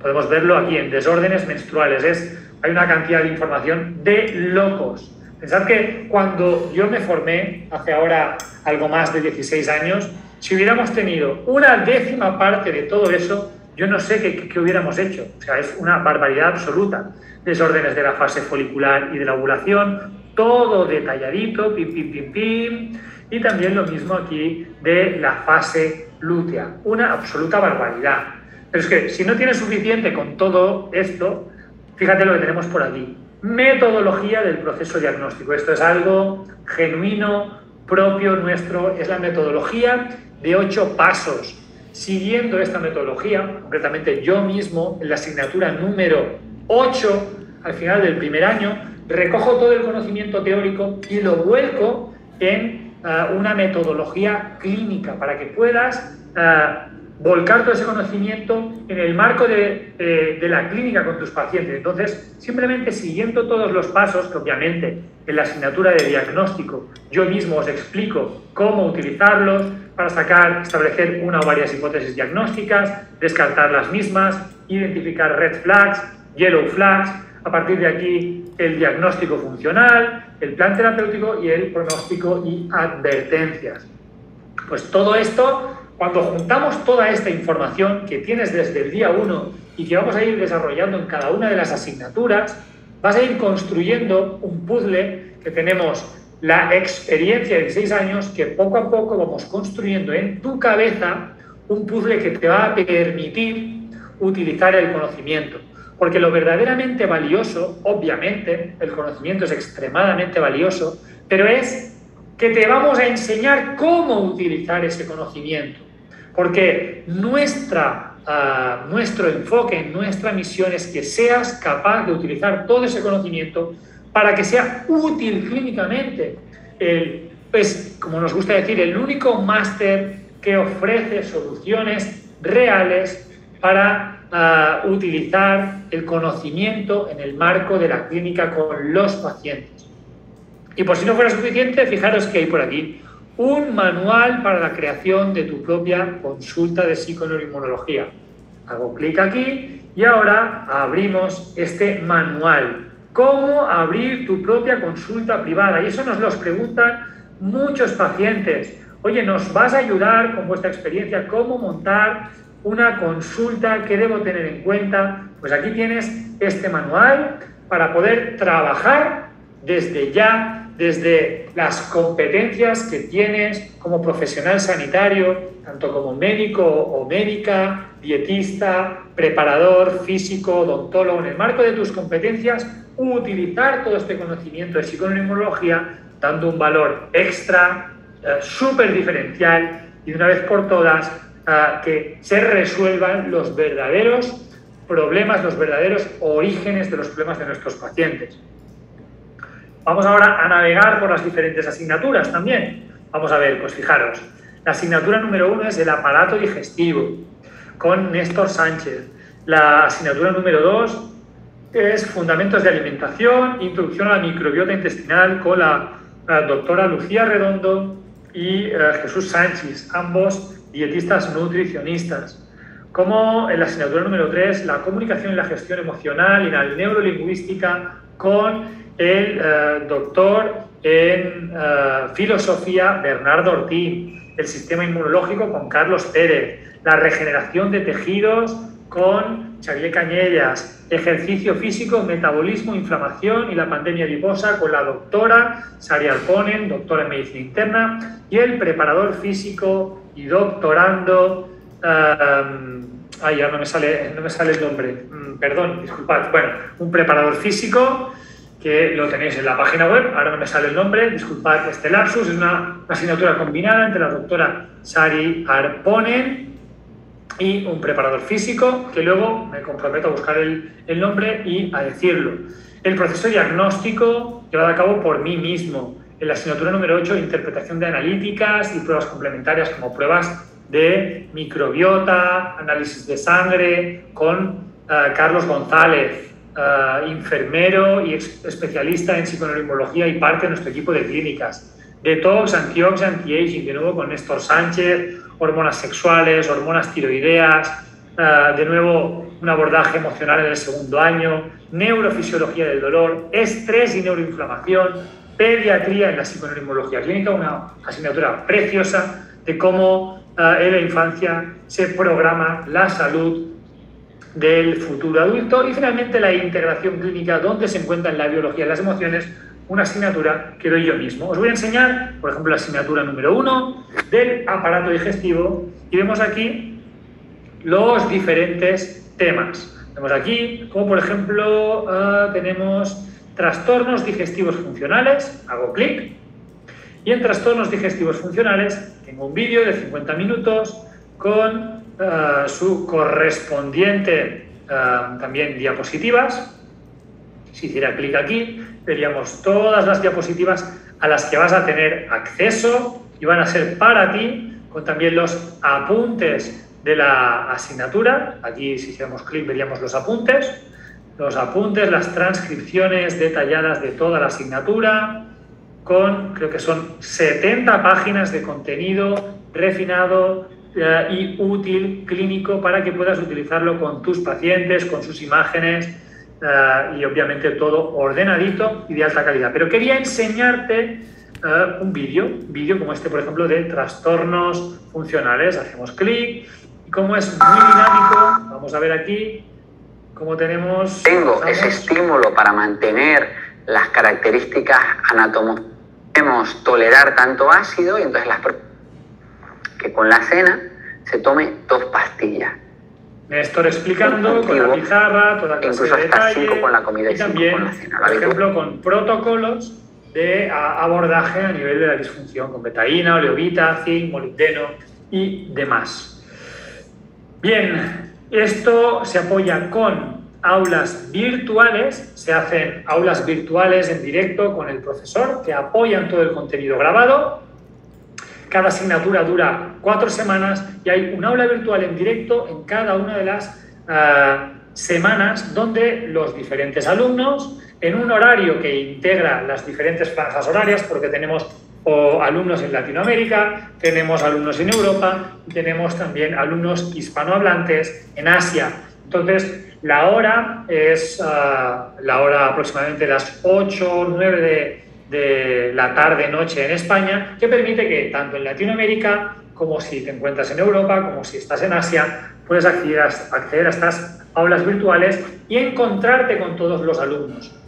podemos verlo aquí en desórdenes menstruales. Es, hay una cantidad de información de locos. Pensad que cuando yo me formé, hace ahora algo más de 16 años, si hubiéramos tenido una décima parte de todo eso, yo no sé qué, qué, hubiéramos hecho. O sea, es una barbaridad absoluta. Desórdenes de la fase folicular y de la ovulación, todo detalladito, pim, pim, pim, pim. Y también lo mismo aquí de la fase lútea. Una absoluta barbaridad. Pero es que si no tienes suficiente con todo esto, fíjate lo que tenemos por aquí. Metodología del proceso diagnóstico. Esto es algo genuino, propio nuestro. Es la metodología de ocho pasos. Siguiendo esta metodología, concretamente yo mismo, en la asignatura número 8, al final del primer año, recojo todo el conocimiento teórico y lo vuelco en eh, una metodología clínica para que puedas eh, volcar todo ese conocimiento en el marco de, eh, de, la clínica con tus pacientes. Entonces, simplemente siguiendo todos los pasos, que obviamente en la asignatura de diagnóstico yo mismo os explico cómo utilizarlos para sacar, establecer una o varias hipótesis diagnósticas, descartar las mismas, identificar red flags, yellow flags, a partir de aquí el diagnóstico funcional, el plan terapéutico y el pronóstico y advertencias. Pues todo esto, cuando juntamos toda esta información que tienes desde el día 1 y que vamos a ir desarrollando en cada una de las asignaturas, vas a ir construyendo un puzzle que tenemos la experiencia de 6 años que poco a poco vamos construyendo en tu cabeza un puzzle que te va a permitir utilizar el conocimiento. Porque lo verdaderamente valioso, obviamente, el conocimiento es extremadamente valioso, pero es que te vamos a enseñar cómo utilizar ese conocimiento. Porque nuestra, uh, nuestro enfoque, nuestra misión es que seas capaz de utilizar todo ese conocimiento para que sea útil clínicamente. El, pues, como nos gusta decir, el único máster que ofrece soluciones reales para ah, utilizar el conocimiento en el marco de la clínica con los pacientes. Y por si no fuera suficiente, fijaros que hay por aquí un manual para la creación de tu propia consulta de psiconeuroinmunología. Hago clic aquí y ahora abrimos este manual. ¿Cómo abrir tu propia consulta privada? Y eso nos lo preguntan muchos pacientes. Oye, ¿nos vas a ayudar con vuestra experiencia cómo montar una consulta? ¿Qué debo tener en cuenta? Pues aquí tienes este manual para poder trabajar desde ya, desde las competencias que tienes como profesional sanitario, tanto como médico o médica, dietista, preparador físico, odontólogo, en el marco de tus competencias, utilizar todo este conocimiento de psiconeuroinmunología dando un valor extra eh, súper diferencial y de una vez por todas eh, que se resuelvan los verdaderos problemas, los verdaderos orígenes de los problemas de nuestros pacientes. Vamos ahora a navegar por las diferentes asignaturas también. Vamos a ver, pues fijaros, la asignatura número uno es el aparato digestivo con Néstor Sánchez. La asignatura número dos es fundamentos de alimentación, introducción a la microbiota intestinal con la, la doctora Lucía Redondo y eh, Jesús Sánchez, ambos dietistas nutricionistas. Como en la asignatura número 3, la comunicación y la gestión emocional y la neurolingüística con el eh, doctor en eh, filosofía Bernardo Ortiz, el sistema inmunológico con Carlos Pérez, la regeneración de tejidos con Xavier Cañellas, ejercicio físico, metabolismo, inflamación y la pandemia adiposa con la doctora Sari Alponen, doctora en medicina interna, y el preparador físico y doctorando. Ay, ahora no me sale, no me sale el nombre, mm, perdón, disculpad. Bueno, un preparador físico que lo tenéis en la página web, ahora no me sale el nombre, disculpad este lapsus, es una asignatura combinada entre la doctora Sari Arponen y un preparador físico, que luego me comprometo a buscar el, el nombre y a decirlo. El proceso diagnóstico llevado a cabo por mí mismo. En la asignatura número 8, interpretación de analíticas y pruebas complementarias como pruebas de microbiota, análisis de sangre, con uh, Carlos González, uh, enfermero y especialista en psiconeuroinmunología y parte de nuestro equipo de clínicas. Detox, antiox, anti-aging, de nuevo con Néstor Sánchez, hormonas sexuales, hormonas tiroideas, uh, de nuevo un abordaje emocional en el segundo año, neurofisiología del dolor, estrés y neuroinflamación, pediatría en la psiconeuroinmunología clínica, una asignatura preciosa de cómo en la infancia se programa la salud del futuro adulto y finalmente la integración clínica, donde se encuentra en la biología de las emociones, una asignatura que doy yo mismo. Os voy a enseñar, por ejemplo, la asignatura número uno del aparato digestivo y vemos aquí los diferentes temas. Vemos aquí, como por ejemplo, uh, tenemos trastornos digestivos funcionales, hago clic, y en trastornos digestivos funcionales tengo un vídeo de 50 minutos con uh, su correspondiente uh, también diapositivas. Si hiciera clic aquí, veríamos todas las diapositivas a las que vas a tener acceso y van a ser para ti, con también los apuntes de la asignatura. Aquí, si hiciéramos clic, veríamos los apuntes. Los apuntes, las transcripciones detalladas de toda la asignatura, con, creo que son 70 páginas de contenido refinado eh, y útil clínico para que puedas utilizarlo con tus pacientes, con sus imágenes eh, y obviamente todo ordenadito y de alta calidad. Pero quería enseñarte eh, un vídeo, vídeo como este, por ejemplo, de trastornos funcionales. Hacemos clic como es muy dinámico, vamos a ver aquí cómo tenemos... Tengo ese estímulo para mantener las características podemos tolerar tanto ácido y entonces las que con la cena se tome dos pastillas. Néstor explicando con la pizarra, toda clase incluso de hasta detalle, cinco con la comida y, y cinco también, con la cena. por ejemplo, con protocolos de abordaje a nivel de la disfunción, con betaína, oleovita, zinc, molibdeno y demás. Bien, esto se apoya con aulas virtuales, se hacen aulas virtuales en directo con el profesor que apoyan todo el contenido grabado. Cada asignatura dura cuatro semanas y hay un aula virtual en directo en cada una de las ah, semanas donde los diferentes alumnos, en un horario que integra las diferentes franjas horarias, porque tenemos alumnos en Latinoamérica, tenemos alumnos en Europa, tenemos también alumnos hispanohablantes en Asia. Entonces, la hora es ah, la hora aproximadamente las 8 o 9 de, de la tarde-noche en España, que permite que tanto en Latinoamérica como si te encuentras en Europa, como si estás en Asia, puedes acceder a, acceder a estas aulas virtuales y encontrarte con todos los alumnos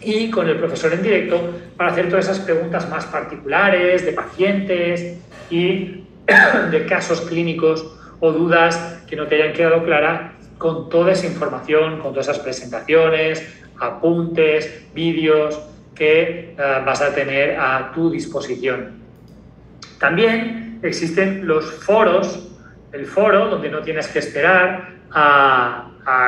y con el profesor en directo para hacer todas esas preguntas más particulares de pacientes y de casos clínicos o dudas que no te hayan quedado claras con toda esa información, con todas esas presentaciones, apuntes, vídeos que eh, vas a tener a tu disposición. También existen los foros, el foro donde no tienes que esperar a,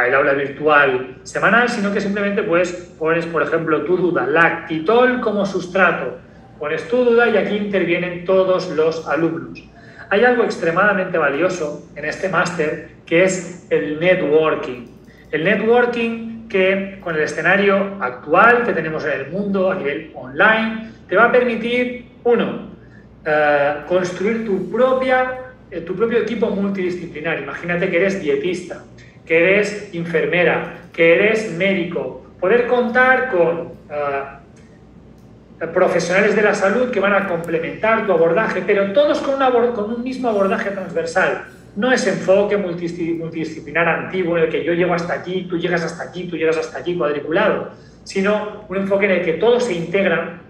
el aula virtual semanal, sino que simplemente pues, pones, por ejemplo, tu duda, lactitol como sustrato. Pones tu duda y aquí intervienen todos los alumnos. Hay algo extremadamente valioso en este máster que es el networking. El networking que con el escenario actual que tenemos en el mundo a nivel online te va a permitir, uno, eh, construir tu, propia, tu propio equipo multidisciplinar. Imagínate que eres dietista, que eres enfermera, que eres médico, poder contar con eh, profesionales de la salud que van a complementar tu abordaje, pero todos con, con un mismo abordaje transversal. No es enfoque multidisciplinar antiguo en el que yo llego hasta aquí, tú llegas hasta aquí, tú llegas hasta aquí, cuadriculado, sino un enfoque en el que todos se integran,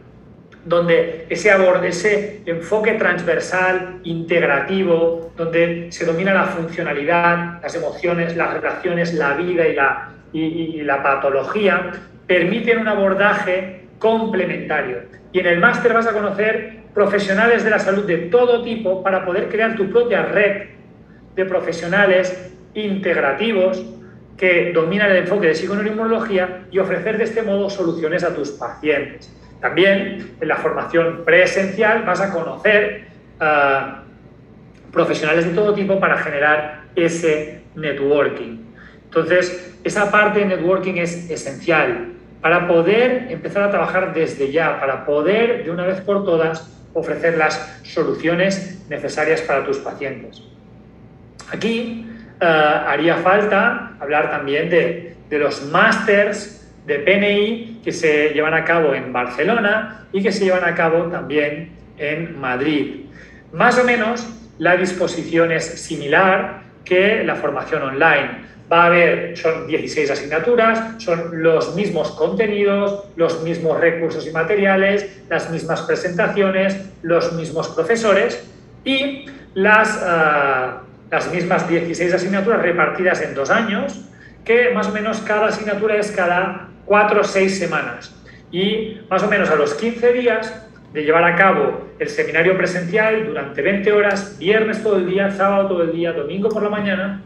donde ese, ese enfoque transversal, integrativo, donde se domina la funcionalidad, las emociones, las relaciones, la vida y la, y la patología, permiten un abordaje complementario. Y en el máster vas a conocer profesionales de la salud de todo tipo para poder crear tu propia red de profesionales integrativos que dominan el enfoque de psiconeuroinmunología y ofrecer de este modo soluciones a tus pacientes. También en la formación presencial vas a conocer ah, profesionales de todo tipo para generar ese networking. Entonces, esa parte de networking es esencial para poder empezar a trabajar desde ya, para poder de una vez por todas ofrecer las soluciones necesarias para tus pacientes. Aquí eh, haría falta hablar también de, de los másters de PNI que se llevan a cabo en Barcelona y que se llevan a cabo también en Madrid. Más o menos la disposición es similar que la formación online. Va a haber, son 16 asignaturas, son los mismos contenidos, los mismos recursos y materiales, las mismas presentaciones, los mismos profesores y las, eh, las mismas 16 asignaturas repartidas en dos años, que más o menos cada asignatura es cada 4 o 6 semanas. Y más o menos a los 15 días de llevar a cabo el seminario presencial durante 20 horas, viernes todo el día, sábado todo el día, domingo por la mañana,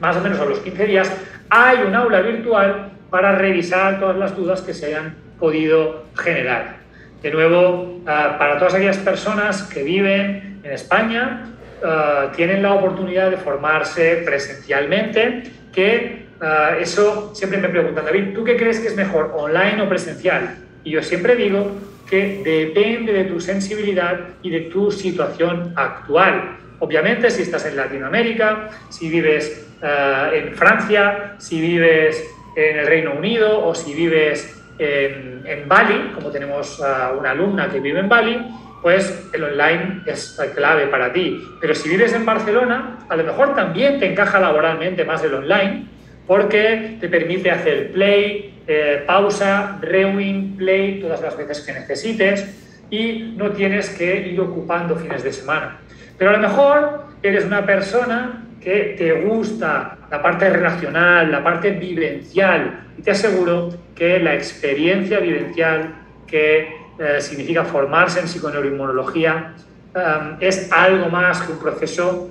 más o menos a los 15 días, hay un aula virtual para revisar todas las dudas que se hayan podido generar. De nuevo, ah, para todas aquellas personas que viven en España, ah, tienen la oportunidad de formarse presencialmente, que ah, eso siempre me preguntan, David, ¿tú qué crees que es mejor, online o presencial? Y yo siempre digo que depende de tu sensibilidad y de tu situación actual. Obviamente, si estás en Latinoamérica, si vives en Francia, si vives en el Reino Unido o si vives en, Bali, como tenemos una alumna que vive en Bali, pues el online es clave para ti. Pero si vives en Barcelona, a lo mejor también te encaja laboralmente más el online, porque te permite hacer play, eh, pausa, rewind, play, todas las veces que necesites y no tienes que ir ocupando fines de semana. Pero a lo mejor eres una persona que te gusta la parte relacional, la parte vivencial, y te aseguro que la experiencia vivencial que eh, significa formarse en psiconeuroinmunología eh, es algo más que un proceso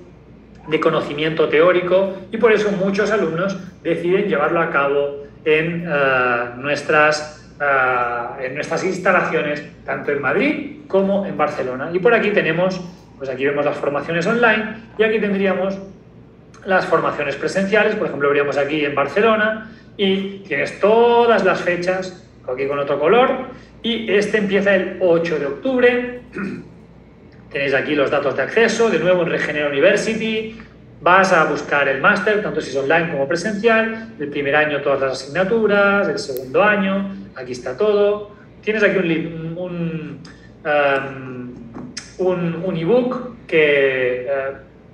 de conocimiento teórico y por eso muchos alumnos deciden llevarlo a cabo en, eh, nuestras, eh, en nuestras instalaciones, tanto en Madrid como en Barcelona. Y por aquí tenemos, pues aquí vemos las formaciones online y aquí tendríamos las formaciones presenciales, por ejemplo, veríamos aquí en Barcelona y tienes todas las fechas, aquí con otro color, y este empieza el 8 de octubre. Tenéis aquí los datos de acceso, de nuevo en Regenera University. Vas a buscar el máster, tanto si es online como presencial. El primer año todas las asignaturas, el segundo año, aquí está todo. Tienes aquí un, un, um, un, ebook que eh,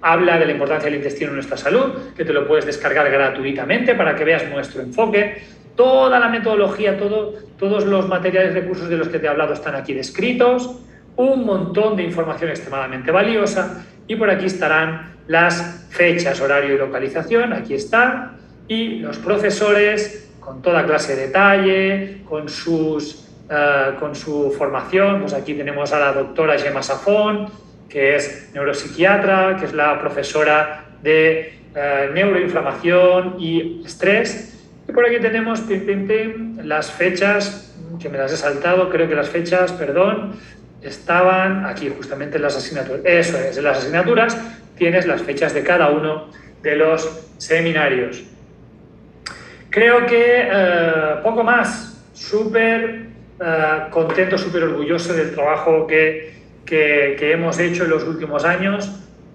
habla de la importancia del intestino en nuestra salud, que te lo puedes descargar gratuitamente para que veas nuestro enfoque. Toda la metodología, todo, todos los materiales recursos de los que te he hablado están aquí descritos un montón de información extremadamente valiosa y por aquí estarán las fechas, horario y localización, aquí están, y los profesores con toda clase de detalle, con, sus, eh, con su formación, pues aquí tenemos a la doctora Gemma Safón, que es neuropsiquiatra, que es la profesora de eh, neuroinflamación y estrés, y por aquí tenemos las fechas, que me las he saltado, creo que las fechas, perdón, estaban aquí justamente en las asignaturas. Eso es, en las asignaturas tienes las fechas de cada uno de los seminarios. Creo que eh, poco más. Súper eh, contento, súper orgulloso del trabajo que, que, que hemos hecho en los últimos años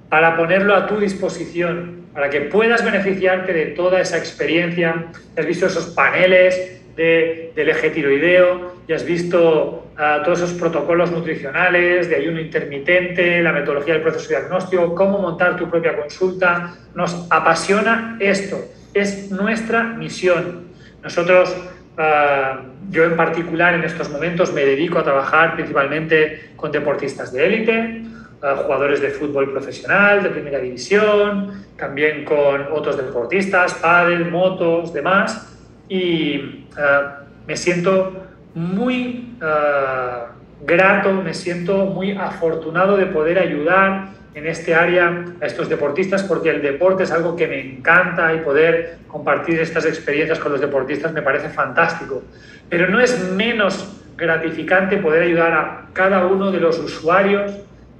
para ponerlo a tu disposición, para que puedas beneficiarte de toda esa experiencia. Has visto esos paneles del eje tiroideo, y has visto uh, todos esos protocolos nutricionales de ayuno intermitente, la metodología del proceso diagnóstico, cómo montar tu propia consulta. Nos apasiona esto, es nuestra misión. Nosotros, uh, yo en particular en estos momentos me dedico a trabajar principalmente con deportistas de élite, uh, jugadores de fútbol profesional, de primera división, también con otros deportistas, pádel, motos, demás y eh, me siento muy eh, grato, me siento muy afortunado de poder ayudar en este área a estos deportistas porque el deporte es algo que me encanta y poder compartir estas experiencias con los deportistas me parece fantástico. Pero no es menos gratificante poder ayudar a cada uno de los usuarios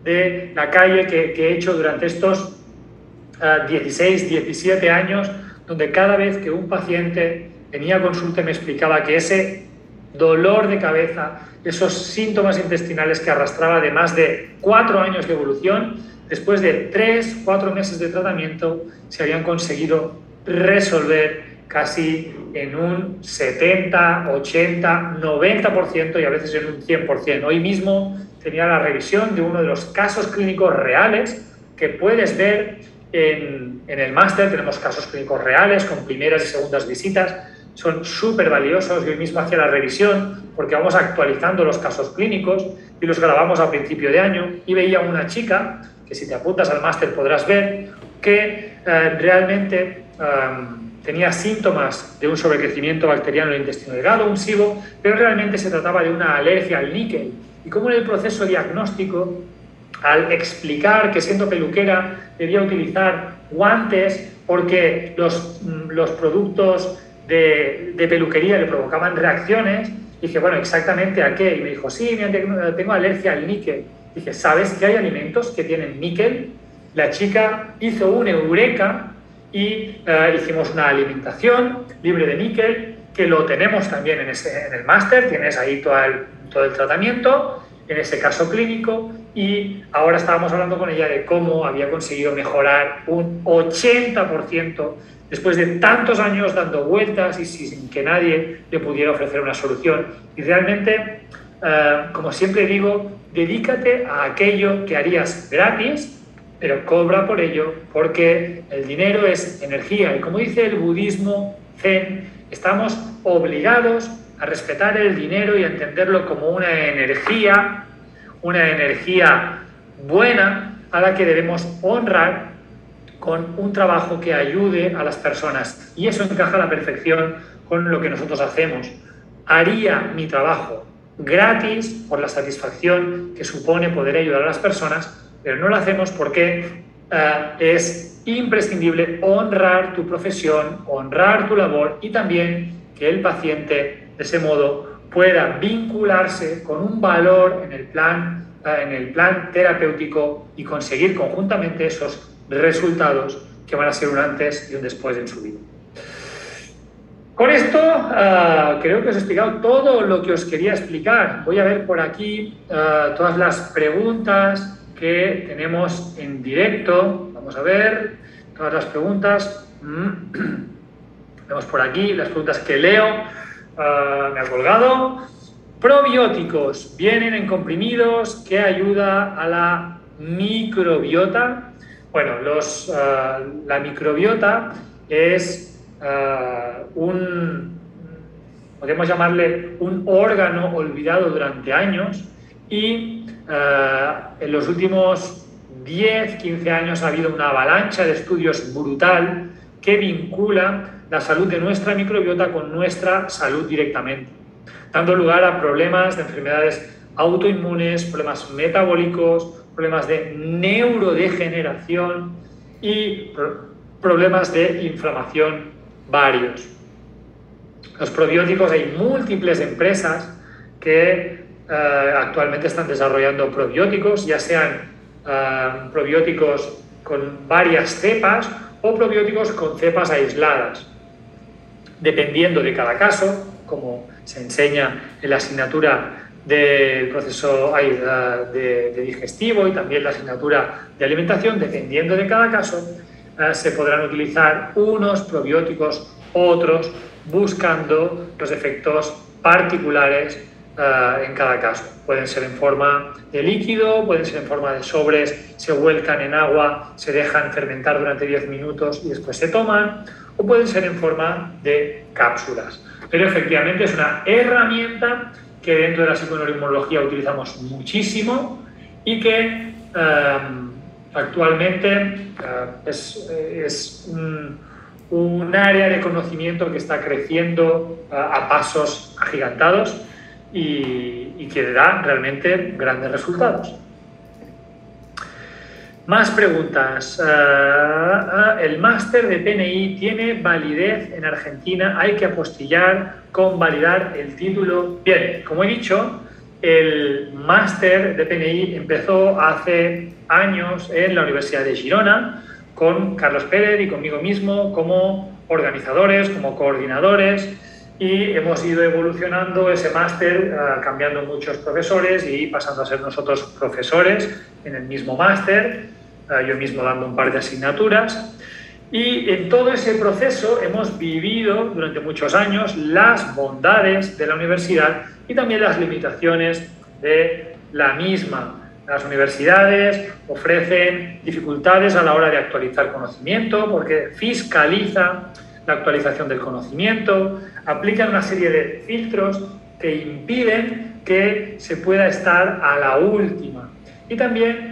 de la calle que, he hecho durante estos 16, eh, 17 años, donde cada vez que un paciente venía a consulta y me explicaba que ese dolor de cabeza, esos síntomas intestinales que arrastraba de más de cuatro años de evolución, después de tres, cuatro meses de tratamiento, se habían conseguido resolver casi en un 70, 80, 90% y a veces en un 100%. Hoy mismo tenía la revisión de uno de los casos clínicos reales que puedes ver en, en el máster. Tenemos casos clínicos reales con primeras y segundas visitas son súper valiosos. Yo mismo hacía la revisión porque vamos actualizando los casos clínicos y los grabamos a principio de año y veía una chica, que si te apuntas al máster podrás ver, que eh, realmente em, tenía síntomas de un sobrecrecimiento bacteriano en el intestino delgado, un SIBO, pero realmente se trataba de una alergia al níquel. Y como en el proceso diagnóstico, al explicar que siendo peluquera debía utilizar guantes porque los, mm, los productos de, peluquería le provocaban reacciones. Y dije, bueno, ¿exactamente a qué? Y me dijo, sí, tengo alergia al níquel. Dije, ¿sabes que hay alimentos que tienen níquel? La chica hizo un eureka y eh, hicimos una alimentación libre de níquel, que lo tenemos también en, ese, en el máster, tienes ahí todo el, todo el tratamiento, en ese caso clínico, y ahora estábamos hablando con ella de cómo había conseguido mejorar un 80% después de tantos años dando vueltas y sin que nadie le pudiera ofrecer una solución. Y realmente, eh, como siempre digo, dedícate a aquello que harías gratis, pero cobra por ello, porque el dinero es energía. Y como dice el budismo zen, estamos obligados a respetar el dinero y a entenderlo como una energía, una energía buena a la que debemos honrar con un trabajo que ayude a las personas. Y eso encaja a la perfección con lo que nosotros hacemos. Haría mi trabajo gratis por la satisfacción que supone poder ayudar a las personas, pero no lo hacemos porque eh, es es imprescindible honrar tu profesión, honrar tu labor y también que el paciente de ese modo pueda vincularse con un valor en el plan, eh, en el plan terapéutico y conseguir conjuntamente esos resultados que van a ser un antes y un después en su vida. Con esto eh, creo que os he explicado todo lo que os quería explicar. Voy a ver por aquí eh, todas las preguntas que tenemos en directo. Vamos a ver todas las preguntas. Vemos por aquí las preguntas que Leo uh, me ha colgado. Probióticos vienen en comprimidos. ¿Qué ayuda a la microbiota? Bueno, los, uh, la microbiota es uh, un, podemos llamarle un órgano olvidado durante años y eh, en los últimos 10, 15 años ha habido una avalancha de estudios brutal que vincula la salud de nuestra microbiota con nuestra salud directamente, dando lugar a problemas de enfermedades autoinmunes, problemas metabólicos, problemas de neurodegeneración y problemas de inflamación varios. Los probióticos, hay múltiples empresas que eh, actualmente están desarrollando probióticos, ya sean eh, probióticos con varias cepas o probióticos con cepas aisladas. Dependiendo de cada caso, como se enseña en la asignatura del proceso eh, de, digestivo y también la asignatura de alimentación, dependiendo de cada caso, se podrán utilizar unos probióticos, otros, buscando los efectos particulares eh, en cada caso. Pueden ser en forma de líquido, pueden ser en forma de sobres, se vuelcan en agua, se dejan fermentar durante 10 minutos y después se toman, o pueden ser en forma de cápsulas. Pero efectivamente es una herramienta que dentro de la psiconeuroinmunología utilizamos muchísimo y que eh, actualmente eh, es, un, un, área de conocimiento que está creciendo a pasos agigantados y, que da realmente grandes resultados. Más preguntas. Ah, ¿El máster de PNI tiene validez en Argentina? ¿Hay que apostillar con validar el título? Bien, como he dicho, el máster de PNI empezó hace años en la Universidad de Girona con Carlos Pérez y conmigo mismo como organizadores, como coordinadores y hemos ido evolucionando ese máster, ah, cambiando muchos profesores y pasando a ser nosotros profesores en el mismo máster, yo mismo dando un par de asignaturas. Y en todo ese proceso hemos vivido durante muchos años las bondades de la universidad y también las limitaciones de la misma. Las universidades ofrecen dificultades a la hora de actualizar conocimiento porque fiscaliza la actualización del conocimiento, aplican una serie de filtros que impiden que se pueda estar a la última. Y también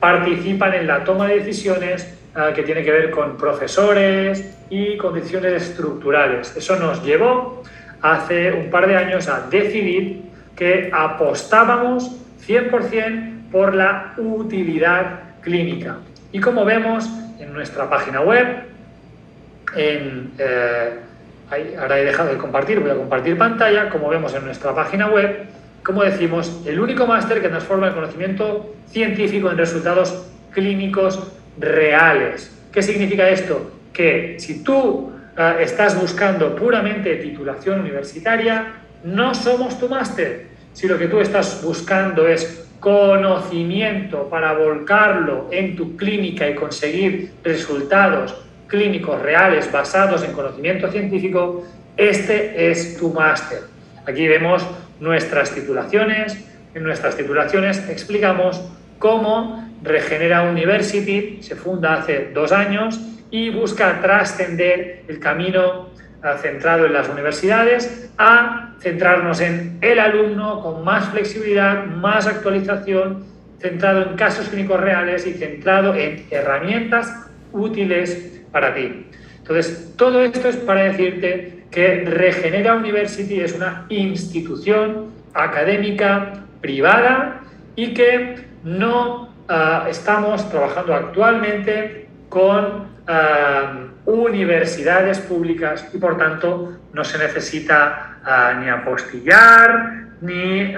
participan en la toma de decisiones ah, que tiene que ver con profesores y con decisiones estructurales. Eso nos llevó hace un par de años a decidir que apostábamos 100% por la utilidad clínica. Y como vemos en nuestra página web, eh, ahora he dejado de compartir, voy a compartir pantalla, como vemos en nuestra página web, como decimos, el único máster que transforma el conocimiento científico en resultados clínicos reales. ¿Qué significa esto? Que si tú eh, estás buscando puramente titulación universitaria, no somos tu máster. Si lo que tú estás buscando es conocimiento para volcarlo en tu clínica y conseguir resultados clínicos reales basados en conocimiento científico, este es tu máster. Aquí vemos nuestras titulaciones. En nuestras titulaciones explicamos cómo Regenera University se funda hace dos años y busca trascender el camino eh, centrado en las universidades a centrarnos en el alumno con más flexibilidad, más actualización, centrado en casos clínicos reales y centrado en herramientas útiles para ti. Entonces, todo esto es para decirte que Regenera University es una institución académica privada y que no ah, estamos trabajando actualmente con eh, universidades públicas y por tanto no se necesita eh, ni apostillar, ni,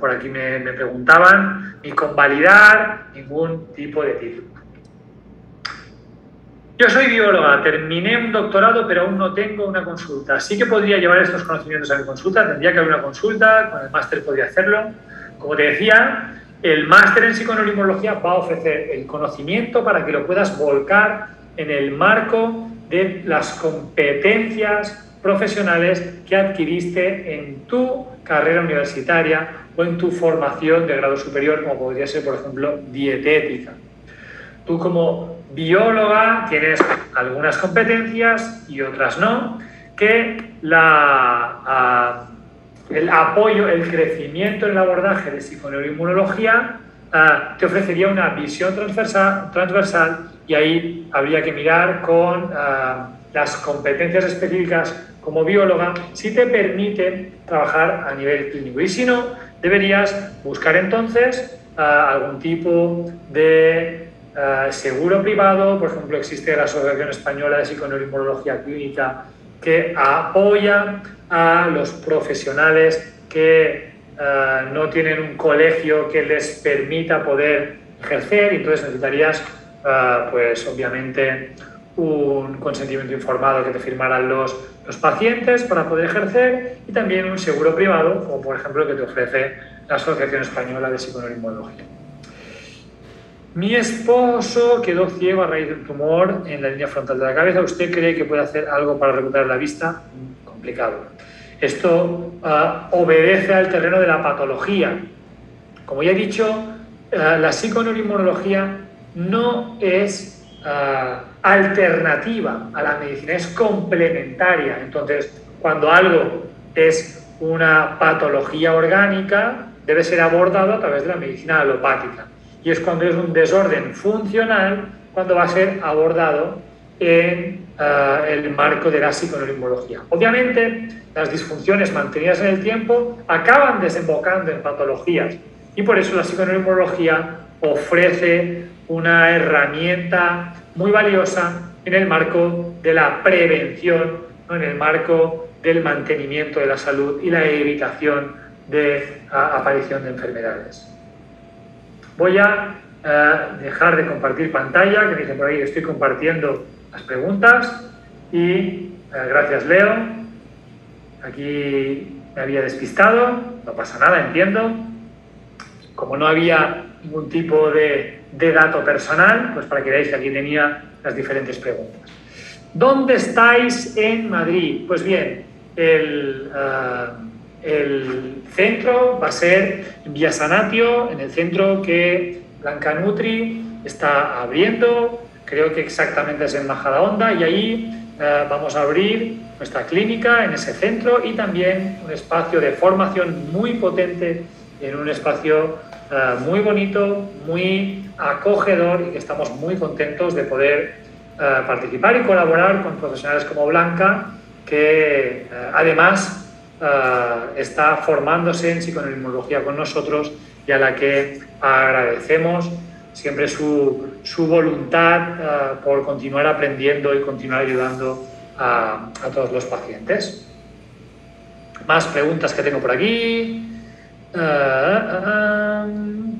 por aquí me, me preguntaban, ni convalidar ningún tipo de título. Yo soy bióloga, terminé un doctorado, pero aún no tengo una consulta. Sí que podría llevar estos conocimientos a mi consulta, tendría que haber una consulta, con el máster podría hacerlo. Como te decía, el máster en psiconeuroinmunología va a ofrecer el conocimiento para que lo puedas volcar en el marco de las competencias profesionales que adquiriste en tu carrera universitaria o en tu formación de grado superior, como podría ser, por ejemplo, dietética. Tú como bióloga tienes algunas competencias y otras no, que la, ah, el apoyo, el crecimiento en el abordaje de psiconeuroinmunología ah, te ofrecería una visión transversal, transversal y ahí habría que mirar con ah, las competencias específicas como bióloga si te permiten trabajar a nivel clínico. Y si no, deberías buscar entonces algún tipo de eh, seguro privado, por ejemplo, existe la Asociación Española de Psiconeuroinmunología Clínica que apoya a los profesionales que eh, no tienen un colegio que les permita poder ejercer y entonces necesitarías, eh, pues obviamente, un consentimiento informado que te firmaran los, los pacientes para poder ejercer y también un seguro privado, como por ejemplo que te ofrece la Asociación Española de Psiconeuroinmunología. Mi esposo quedó ciego a raíz del tumor en la línea frontal de la cabeza. ¿Usted cree que puede hacer algo para recuperar la vista? Complicado. Esto ah, obedece al terreno de la patología. Como ya he dicho, ah, la psiconeuroinmunología no es ah, alternativa a la medicina, es complementaria. Entonces, cuando algo es una patología orgánica, debe ser abordado a través de la medicina alopática y es cuando es un desorden funcional cuando va a ser abordado en eh, el marco de la psiconeuroinmunología. Obviamente, las disfunciones mantenidas en el tiempo acaban desembocando en patologías y por eso la psiconeuroinmunología ofrece una herramienta muy valiosa en el marco de la prevención, en el marco del mantenimiento de la salud y la evitación de aparición de enfermedades. Voy a eh, dejar de compartir pantalla, que me dice por ahí, estoy compartiendo las preguntas. Y eh, gracias, Leo. Aquí me había despistado, no pasa nada, entiendo. Como no había ningún tipo de, dato personal, pues para que veáis que aquí tenía las diferentes preguntas. ¿Dónde estáis en Madrid? Pues bien, el... Eh, el centro va a ser Vía Sanatio, en el centro que Blanca Nutri está abriendo, creo que exactamente es en Majadahonda, y ahí eh, vamos a abrir nuestra clínica en ese centro y también un espacio de formación muy potente en un espacio eh, muy bonito, muy acogedor y que estamos muy contentos de poder eh, participar y colaborar con profesionales como Blanca, que además eh, está formándose en psiconeuroinmunología con nosotros y a la que agradecemos siempre su, su voluntad eh, por continuar aprendiendo y continuar ayudando a, a, todos los pacientes. Más preguntas que tengo por aquí. Eh,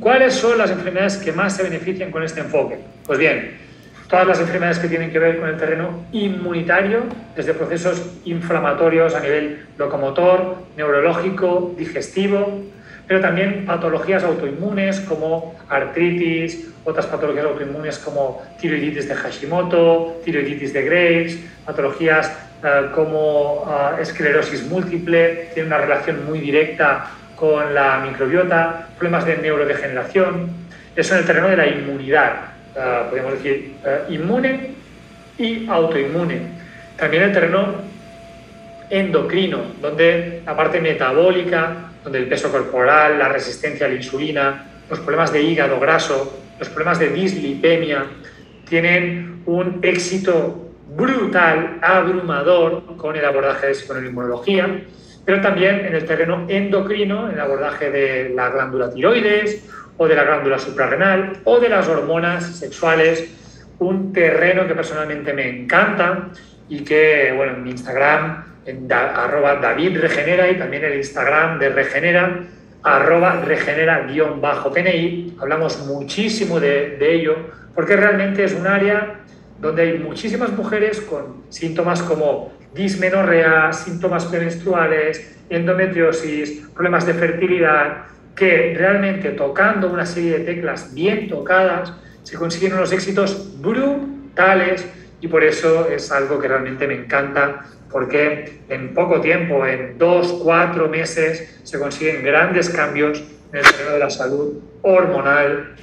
¿Cuáles son las enfermedades que más se benefician con este enfoque? Pues bien, todas las enfermedades que tienen que ver con el terreno inmunitario, desde procesos inflamatorios a nivel locomotor, neurológico, digestivo, pero también patologías autoinmunes como artritis, otras patologías autoinmunes como tiroiditis de Hashimoto, tiroiditis de Graves, patologías eh, como eh, esclerosis múltiple, tienen una relación muy directa con la microbiota, problemas de neurodegeneración, eso en el terreno de la inmunidad uh, podemos decir, uh, inmune y autoinmune. También el terreno endocrino, donde la parte metabólica, donde el peso corporal, la resistencia a la insulina, los problemas de hígado graso, los problemas de dislipemia, tienen un éxito brutal, abrumador con el abordaje de inmunología, pero también en el terreno endocrino, en el abordaje de la glándula tiroides o de la glándula suprarrenal o de las hormonas sexuales un terreno que personalmente me encanta y que, bueno, en mi Instagram, en arroba David Regenera y también el Instagram de Regenera, arroba regenera-pni, hablamos muchísimo de, de ello, porque realmente es un área donde hay muchísimas mujeres con síntomas como dismenorrea, síntomas premenstruales, endometriosis, problemas de fertilidad, que realmente tocando una serie de teclas bien tocadas se consiguen unos éxitos brutales. Y por eso es algo que realmente me encanta porque en poco tiempo, en dos, cuatro meses, se consiguen grandes cambios en el terreno de la salud hormonal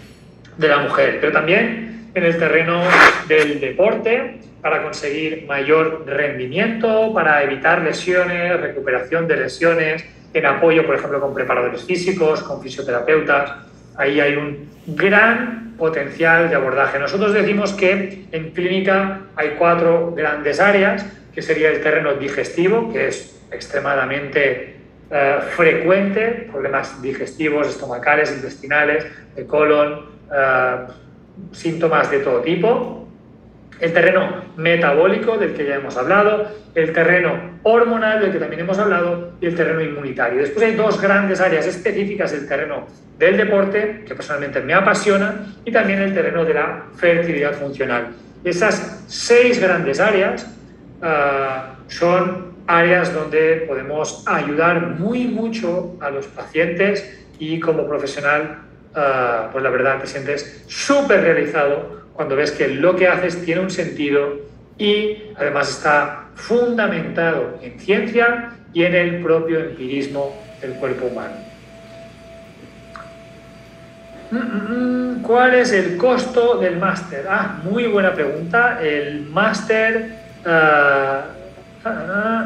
de la mujer, pero también en el terreno del deporte para conseguir mayor rendimiento, para evitar lesiones, recuperación de lesiones, en apoyo, por ejemplo, con preparadores físicos, con fisioterapeutas. Ahí hay un gran potencial de abordaje. Nosotros decimos que en clínica hay cuatro grandes áreas, que sería el terreno digestivo, que es extremadamente eh, frecuente, problemas digestivos, estomacales, intestinales, de colon, eh, síntomas de todo tipo el terreno metabólico, del que ya hemos hablado, el terreno hormonal, del que también hemos hablado, y el terreno inmunitario. Después hay dos grandes áreas específicas, el terreno del deporte, que personalmente me apasiona, y también el terreno de la fertilidad funcional. Esas seis grandes áreas ah, son áreas donde podemos ayudar muy mucho a los pacientes y como profesional, ah, pues la verdad te sientes súper realizado cuando ves que lo que haces tiene un sentido y además está fundamentado en ciencia y en el propio empirismo del cuerpo humano. Mm, mm, mm, ¿Cuál es el costo del máster? Ah, muy buena pregunta. El máster... Ah,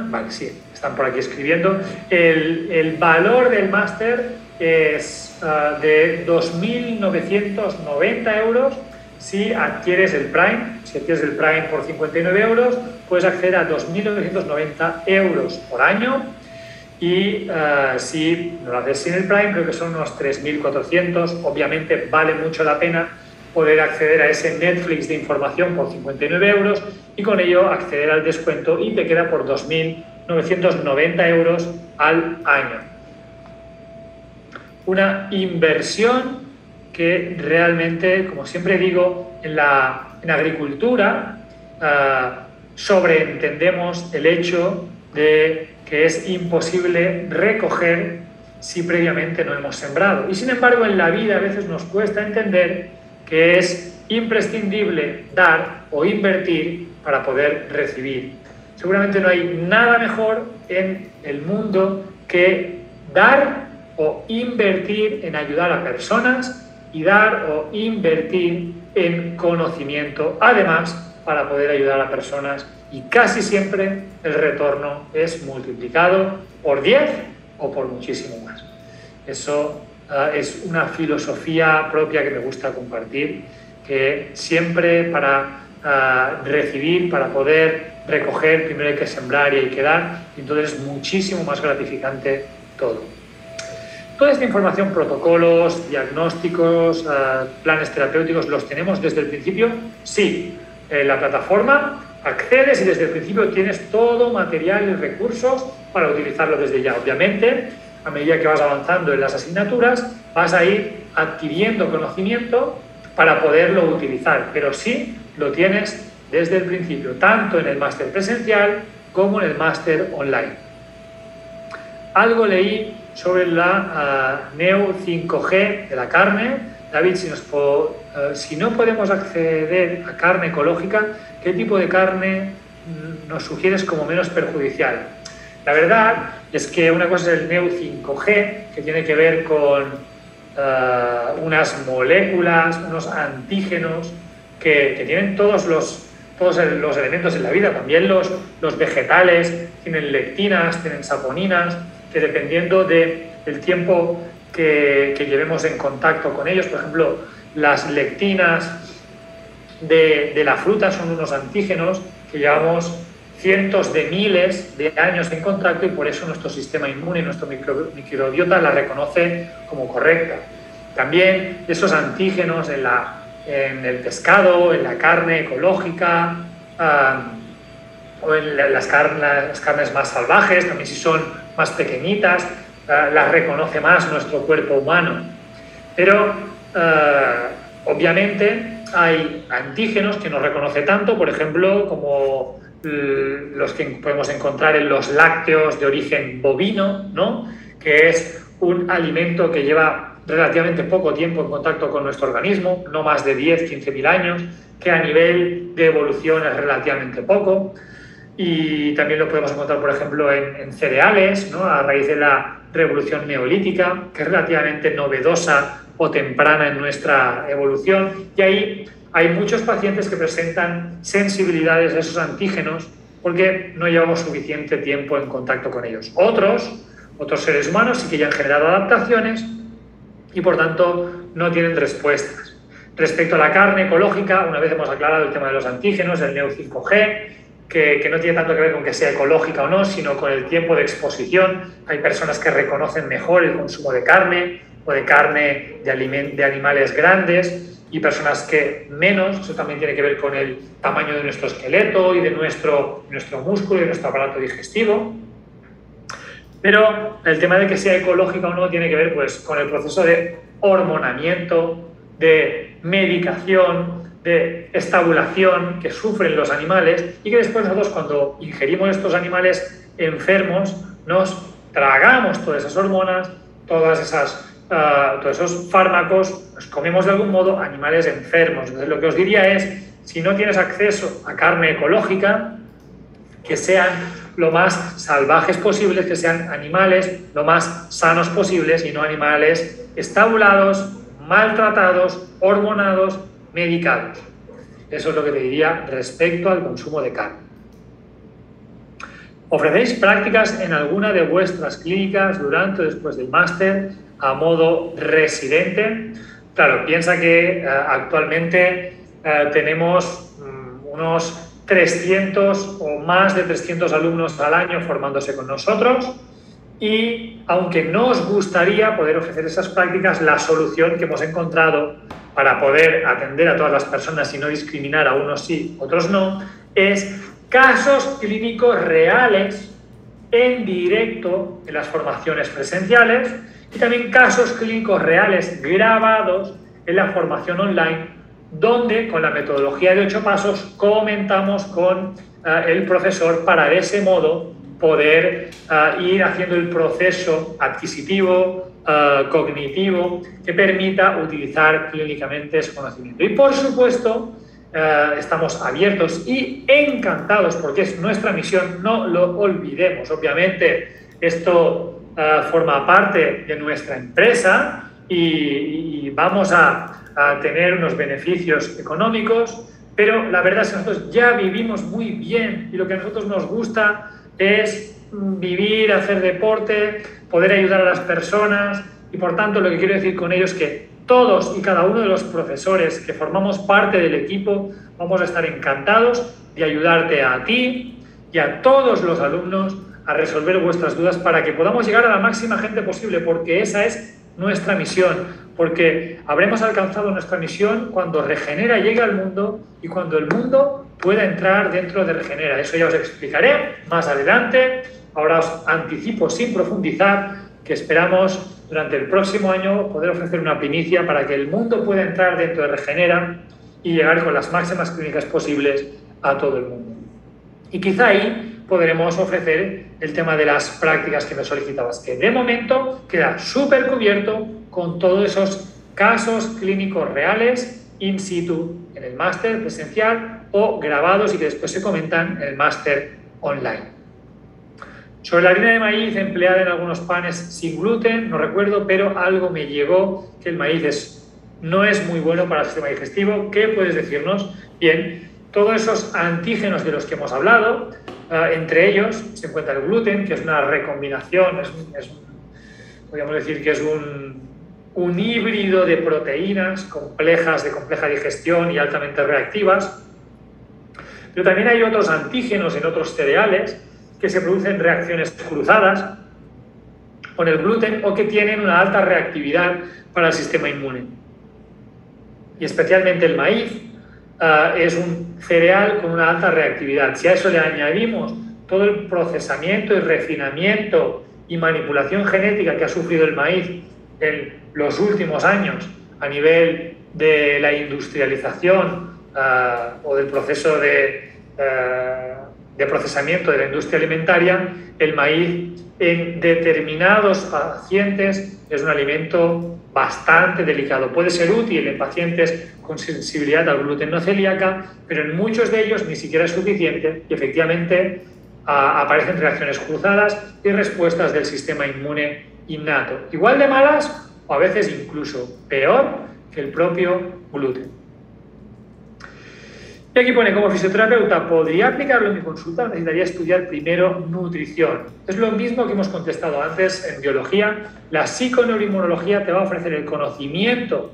vale, sí, están por aquí escribiendo. El, el valor del máster es de 2.990 euros si adquieres el Prime, si adquieres el Prime por 59 euros, puedes acceder a 2.990 euros por año y eh, si no lo haces sin el Prime, creo que son unos 3.400. Obviamente vale mucho la pena poder acceder a ese Netflix de información por 59 euros y con ello acceder al descuento y te queda por 2.990 euros al año. Una inversión que realmente, como siempre digo, en la agricultura uh, sobreentendemos el hecho de que es imposible recoger si previamente no hemos sembrado. Y sin embargo, en la vida a veces nos cuesta entender que es imprescindible dar o invertir para poder recibir. Seguramente no hay nada mejor en el mundo que dar o invertir en ayudar a personas y dar o invertir en conocimiento, además para poder ayudar a personas y casi siempre el retorno es multiplicado por 10 o por muchísimo más. Eso ah, es una filosofía propia que me gusta compartir, que siempre para ah, recibir, para poder recoger, primero hay que sembrar y hay que dar, y entonces es muchísimo más gratificante todo. Toda esta información, protocolos, diagnósticos, eh, planes terapéuticos, ¿los tenemos desde el principio? Sí. En la plataforma accedes y desde el principio tienes todo material y recursos para utilizarlo desde ya. Obviamente, a medida que vas avanzando en las asignaturas, vas a ir adquiriendo conocimiento para poderlo utilizar, pero sí lo tienes desde el principio, tanto en el máster presencial como en el máster online. Algo leí sobre la uh, Neo 5G de la carne. David, uh, si no podemos acceder a carne ecológica, ¿qué tipo de carne mm, nos sugieres como menos perjudicial? La verdad es que una cosa es el Neo 5G, que tiene que ver con uh, unas moléculas, unos antígenos que, que tienen todos los, todos los elementos en la vida, también los, los vegetales, tienen lectinas, tienen saponinas, que dependiendo de, del tiempo que, llevemos en contacto con ellos, por ejemplo, las lectinas de, la fruta son unos antígenos que llevamos cientos de miles de años en contacto y por eso nuestro sistema inmune, nuestro microbiota la reconoce como correcta. También esos antígenos en la, en el pescado, en la carne ecológica, o en las, las, carnes más salvajes, también si son más pequeñitas, las reconoce más nuestro cuerpo humano. Pero obviamente hay antígenos que no reconoce tanto, por ejemplo, como los que podemos encontrar en los lácteos de origen bovino, ¿no? que es un alimento que lleva relativamente poco tiempo en contacto con nuestro organismo, no más de 10, 15 mil años, que a nivel de evolución es relativamente poco. Y también lo podemos encontrar, por ejemplo, en, cereales, a raíz de la revolución neolítica, que es relativamente novedosa o temprana en nuestra evolución. Y ahí hay muchos pacientes que presentan sensibilidades a esos antígenos porque no llevamos suficiente tiempo en contacto con ellos. Otros, otros seres humanos sí que ya han generado adaptaciones y por tanto no tienen respuestas. Respecto a la carne ecológica, una vez hemos aclarado el tema de los antígenos, el Neo5G, que, que, no tiene tanto que ver con que sea ecológica o no, sino con el tiempo de exposición. Hay personas que reconocen mejor el consumo de carne o de carne de, de animales grandes y personas que menos. Eso también tiene que ver con el tamaño de nuestro esqueleto y de nuestro, nuestro músculo y de nuestro aparato digestivo. Pero el tema de que sea ecológica o no tiene que ver pues, con el proceso de hormonamiento, de medicación, de estabulación que sufren los animales y que después nosotros cuando ingerimos estos animales enfermos nos tragamos todas esas hormonas, todas esas, ah, todos esos fármacos, los comemos de algún modo animales enfermos. Entonces lo que os diría es, si no tienes acceso a carne ecológica, que sean lo más salvajes posibles, que sean animales lo más sanos posibles y no animales estabulados, maltratados, hormonados, medicados. Eso es lo que te diría respecto al consumo de carne. ¿Ofrecéis prácticas en alguna de vuestras clínicas durante o después del máster a modo residente? Claro, piensa que eh, actualmente eh, tenemos mm, unos 300 o más de 300 alumnos al año formándose con nosotros y aunque no os gustaría poder ofrecer esas prácticas, la solución que hemos encontrado para poder atender a todas las personas y no discriminar a unos sí, otros no, es casos clínicos reales en directo en las formaciones presenciales y también casos clínicos reales grabados en la formación online donde con la metodología de ocho pasos comentamos con eh, el profesor para de ese modo poder eh, ir haciendo el proceso adquisitivo, eh, cognitivo, que permita utilizar clínicamente ese conocimiento. Y por supuesto, estamos abiertos y encantados porque es nuestra misión, no lo olvidemos. Obviamente, esto forma parte de nuestra empresa y vamos a a tener unos beneficios económicos, pero la verdad es que nosotros ya vivimos muy bien y lo que a nosotros nos gusta es vivir, hacer deporte, poder ayudar a las personas. Y por tanto lo que quiero decir con ello es que todos y cada uno de los profesores que formamos parte del equipo vamos a estar encantados de ayudarte a ti y a todos los alumnos a resolver vuestras dudas para que podamos llegar a la máxima gente posible, porque esa es nuestra misión porque habremos alcanzado nuestra misión cuando Regenera llegue al mundo y cuando el mundo pueda entrar dentro de Regenera. Eso ya os explicaré más adelante. Ahora os anticipo sin profundizar que esperamos durante el próximo año poder ofrecer una primicia para que el mundo pueda entrar dentro de Regenera y llegar con las máximas clínicas posibles a todo el mundo. Y quizá ahí podremos ofrecer el tema de las prácticas que me solicitabas, que de momento queda súper cubierto con todos esos casos clínicos reales in situ en el máster presencial o grabados y que después se comentan en el máster online. Sobre la harina de maíz empleada en algunos panes sin gluten, no recuerdo, pero algo me llegó que el maíz no es muy bueno para el sistema digestivo. ¿Qué puedes decirnos? Bien, todos esos antígenos de los que hemos hablado, eh, entre ellos se encuentra el gluten, que es una recombinación, es, podríamos decir que es un híbrido de proteínas complejas, de compleja digestión y altamente reactivas. Pero también hay otros antígenos en otros cereales que se producen reacciones cruzadas con el gluten o que tienen una alta reactividad para el sistema inmune. y especialmente el maíz, uh, es un cereal con una alta reactividad. Si a eso le añadimos todo el procesamiento y refinamiento y manipulación genética que ha sufrido el maíz en los últimos años a nivel de la industrialización uh, o del proceso de, uh, de procesamiento de la industria alimentaria, el maíz en determinados pacientes es un alimento bastante delicado. Puede ser útil en pacientes con sensibilidad al gluten no celíaca, pero en muchos de ellos ni siquiera es suficiente y efectivamente a, aparecen reacciones cruzadas y respuestas del sistema inmune innato, igual de malas o a veces incluso peor que el propio gluten. Y aquí pone, como fisioterapeuta, ¿podría aplicarlo en mi consulta? Necesitaría estudiar primero nutrición. Es lo mismo que hemos contestado antes en biología. La psiconeuroinmunología te va a ofrecer el conocimiento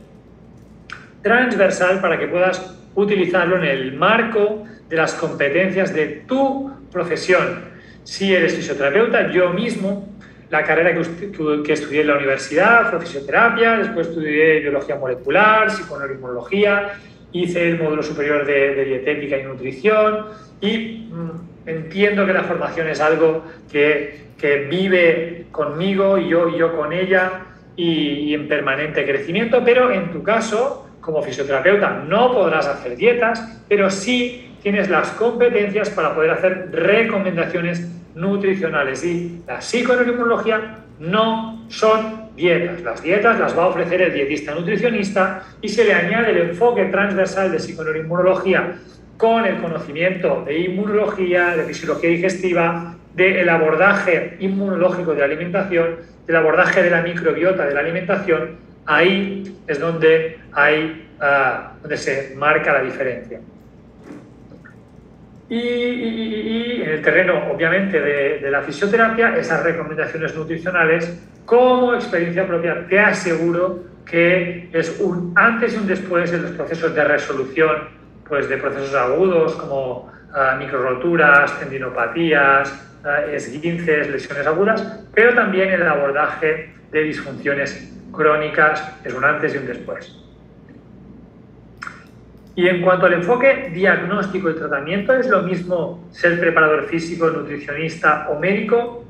transversal para que puedas utilizarlo en el marco de las competencias de tu profesión. Si eres fisioterapeuta, yo mismo, la carrera que, que estudié en la universidad fue fisioterapia, después estudié biología molecular, psiconeuroinmunología, hice el módulo superior de, dietética y nutrición y mm, entiendo que la formación es algo que, que vive conmigo y yo, yo con ella y, y en permanente crecimiento, pero en tu caso, como fisioterapeuta, no podrás hacer dietas, pero sí tienes las competencias para poder hacer recomendaciones nutricionales. Y la psiconeuroinmunología no son dietas. Las dietas las va a ofrecer el dietista nutricionista y se le añade el enfoque transversal de psiconeuroinmunología con el conocimiento de inmunología, de fisiología digestiva, del abordaje inmunológico de la alimentación, del abordaje de la microbiota de la alimentación. Ahí es donde, hay, uh, donde se marca la diferencia. Y, y, y, en el terreno, obviamente, de, de, la fisioterapia, esas recomendaciones nutricionales, como experiencia propia, te aseguro que es un antes y un después en los procesos de resolución pues, de procesos agudos como uh, microroturas, tendinopatías, uh, esguinces, lesiones agudas, pero también el abordaje de disfunciones crónicas es un antes y un después. Y en cuanto al enfoque diagnóstico y tratamiento, es lo mismo ser preparador físico, nutricionista o médico.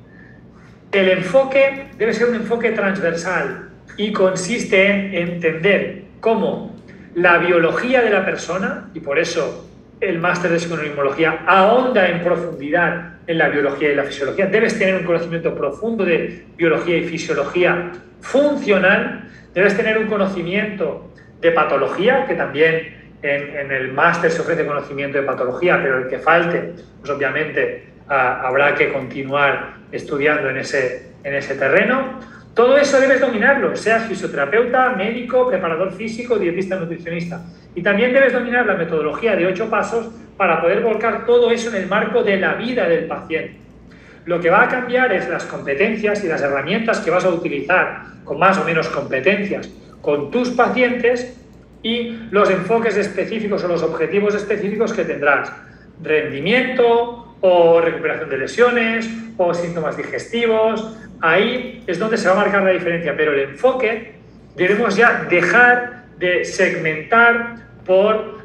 El enfoque debe ser un enfoque transversal y consiste en entender cómo la biología de la persona, y por eso el máster de psiconeuroinmunología ahonda en profundidad en la biología y la fisiología. Debes tener un conocimiento profundo de biología y fisiología funcional. Debes tener un conocimiento de patología, que también en, el máster se ofrece conocimiento de patología, pero el que falte, pues obviamente habrá que continuar estudiando en ese, en ese terreno. Todo eso debes dominarlo, seas fisioterapeuta, médico, preparador físico, dietista, nutricionista. Y también debes dominar la metodología de ocho pasos para poder volcar todo eso en el marco de la vida del paciente. Lo que va a cambiar es las competencias y las herramientas que vas a utilizar con más o menos competencias con tus pacientes y los enfoques específicos o los objetivos específicos que tendrás. Rendimiento o recuperación de lesiones o síntomas digestivos. Ahí es donde se va a marcar la diferencia, pero el enfoque debemos ya dejar de segmentar por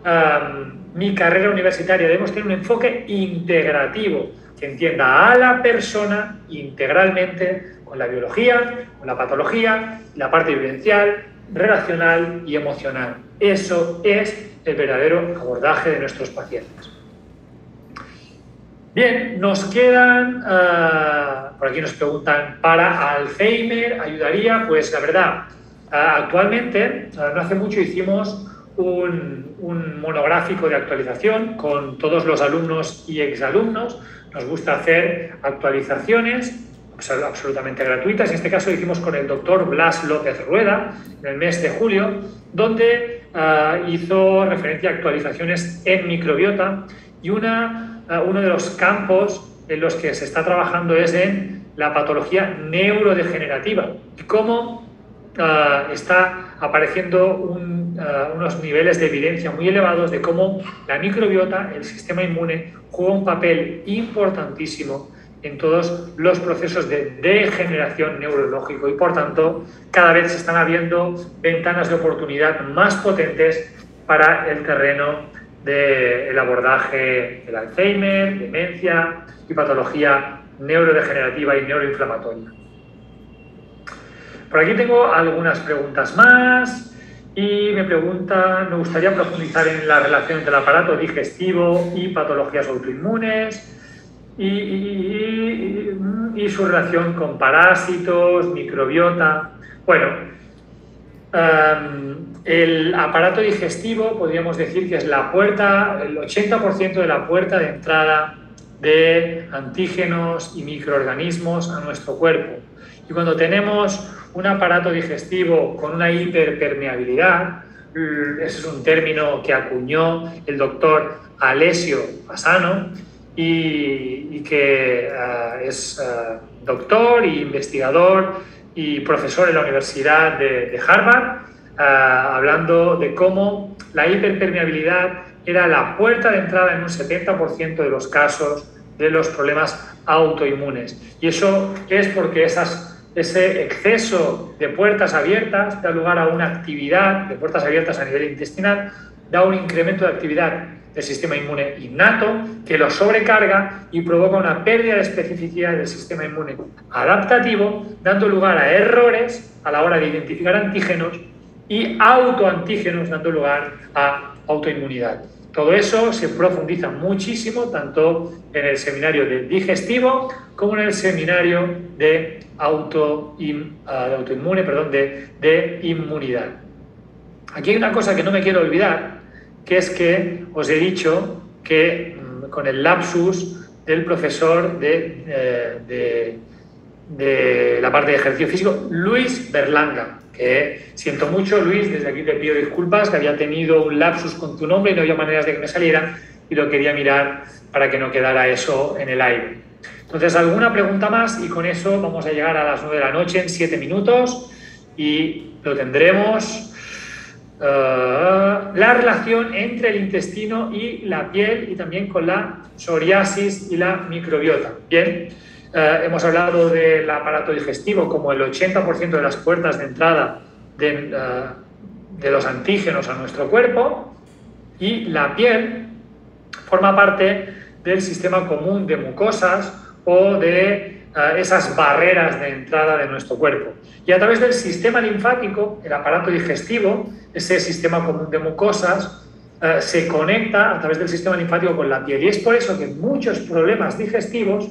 mi carrera universitaria. Debemos tener un enfoque integrativo que entienda a la persona integralmente con la biología, con la patología, la parte vivencial, relacional y emocional. Eso es el verdadero abordaje de nuestros pacientes. Bien, nos quedan, uh, por aquí nos preguntan, ¿para Alzheimer ayudaría? Pues la verdad, uh, actualmente, uh, no hace mucho hicimos un, un, monográfico de actualización con todos los alumnos y exalumnos. Nos gusta hacer actualizaciones absolutamente gratuitas. En este caso lo hicimos con el doctor Blas López Rueda en el mes de julio, donde uh, hizo referencia a actualizaciones en microbiota y una, uh, uno de los campos en los que se está trabajando es en la patología neurodegenerativa y cómo uh, está apareciendo un, unos niveles de evidencia muy elevados de cómo la microbiota, el sistema inmune, juega un papel importantísimo en todos los procesos de degeneración neurológico y por tanto cada vez se están abriendo ventanas de oportunidad más potentes para el terreno del abordaje del Alzheimer, demencia y patología neurodegenerativa y neuroinflamatoria. Por aquí tengo algunas preguntas más y me pregunta, me gustaría profundizar en la relación entre el aparato digestivo y patologías autoinmunes y, su relación con parásitos, microbiota. Bueno, em, el aparato digestivo podríamos decir que es la puerta, el 80% de la puerta de entrada de antígenos y microorganismos a nuestro cuerpo. Y cuando tenemos un aparato digestivo con una hiperpermeabilidad, ese es un término que acuñó el doctor Alessio Fasano y, que ah, es ah, doctor e investigador y profesor en la Universidad de, Harvard, ah, hablando de cómo la hiperpermeabilidad era la puerta de entrada en un 70% de los casos de los problemas autoinmunes. Y eso es porque esas ese exceso de puertas abiertas da lugar a una actividad de puertas abiertas a nivel intestinal, da un incremento de actividad del sistema inmune innato que lo sobrecarga y provoca una pérdida de especificidad del sistema inmune adaptativo, dando lugar a errores a la hora de identificar antígenos y autoantígenos, dando lugar a autoinmunidad. Todo eso se profundiza muchísimo tanto en el seminario de digestivo como en el seminario de, auto, ah, de autoinmune, perdón, de, de inmunidad. Aquí hay una cosa que no me quiero olvidar, que es que os he dicho que mm, con el lapsus del profesor de, eh, de, de la parte de ejercicio físico, Luis Berlanga, que siento mucho, Luis, desde aquí te pido disculpas, que había tenido un lapsus con tu nombre y no había maneras de que me saliera y lo quería mirar para que no quedara eso en el aire. Entonces, alguna pregunta más y con eso vamos a llegar a las 9 de la noche en 7 minutos y lo tendremos. Eh, la relación entre el intestino y la piel y también con la psoriasis y la microbiota. Bien, eh, hemos hablado del aparato digestivo como el 80% de las puertas de entrada de, eh, de, los antígenos a nuestro cuerpo y la piel forma parte del sistema común de mucosas o de esas barreras de entrada de nuestro cuerpo. Y a través del sistema linfático, el aparato digestivo, ese sistema común de mucosas, se conecta a través del sistema linfático con la piel. Y es por eso que muchos problemas digestivos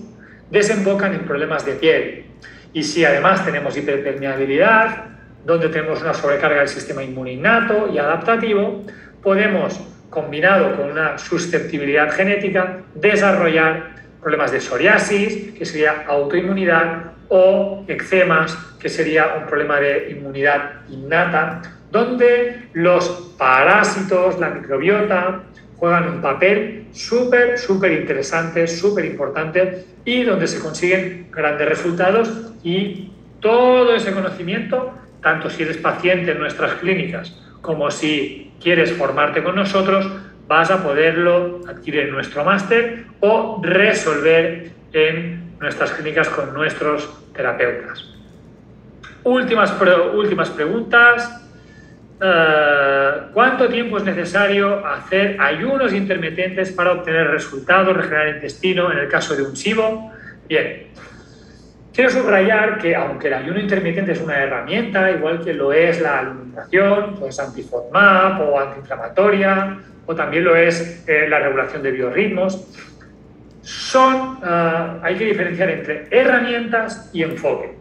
desembocan en problemas de piel. Y si además tenemos hiperpermeabilidad, donde tenemos una sobrecarga del sistema inmune innato y adaptativo, podemos, combinado con una susceptibilidad genética, desarrollar problemas de psoriasis, que sería autoinmunidad, o eczemas, que sería un problema de inmunidad innata, donde los parásitos, la microbiota, juegan un papel súper, súper interesante, súper importante y donde se consiguen grandes resultados y todo ese conocimiento, tanto si eres paciente en nuestras clínicas como si quieres formarte con nosotros, vas a poderlo adquirir en nuestro máster o resolver en nuestras clínicas con nuestros terapeutas. Últimas, últimas preguntas. Eh, ¿Cuánto tiempo es necesario hacer ayunos intermitentes para obtener resultados, regenerar el intestino en el caso de un SIBO? Bien, quiero subrayar que aunque el ayuno intermitente es una herramienta, igual que lo es la alimentación, pues anti-FODMAP o antiinflamatoria, o también lo es eh, la regulación de biorritmos, son, eh, hay que diferenciar entre herramientas y enfoque.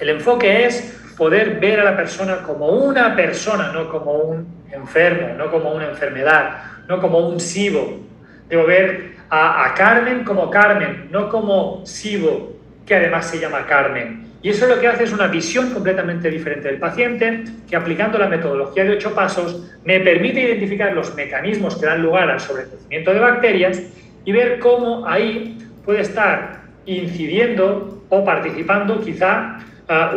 El enfoque es poder ver a la persona como una persona, no como un enfermo, no como una enfermedad, no como un SIBO. Debo ver a, Carmen como Carmen, no como SIBO, que además se llama Carmen. Y eso lo que hace es una visión completamente diferente del paciente, que aplicando la metodología de ocho pasos me permite identificar los mecanismos que dan lugar al sobrecrecimiento de bacterias y ver cómo ahí puede estar incidiendo o participando quizá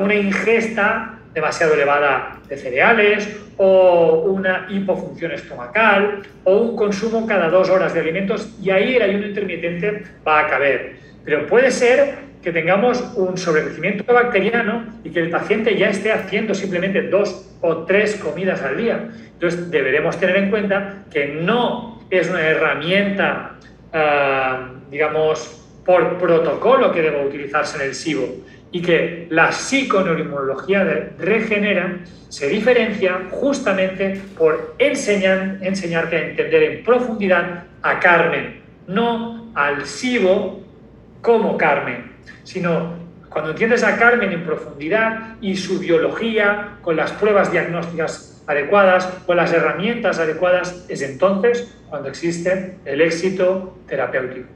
una ingesta demasiado elevada de cereales o una hipofunción estomacal o un consumo cada dos horas de alimentos y ahí el ayuno intermitente va a caber. Pero puede ser que tengamos un sobrecrecimiento bacteriano y que el paciente ya esté haciendo simplemente dos o tres comidas al día. Entonces deberemos tener en cuenta que no es una herramienta, ah, digamos, por protocolo que deba utilizarse en el SIBO y que la psiconeuroinmunología de Regenera se diferencia justamente por enseñar, enseñarte a entender en profundidad a Carmen, no al SIBO como Carmen, sino cuando entiendes a Carmen en profundidad y su biología, con las pruebas diagnósticas adecuadas, con las herramientas adecuadas, es entonces cuando existe el éxito terapéutico.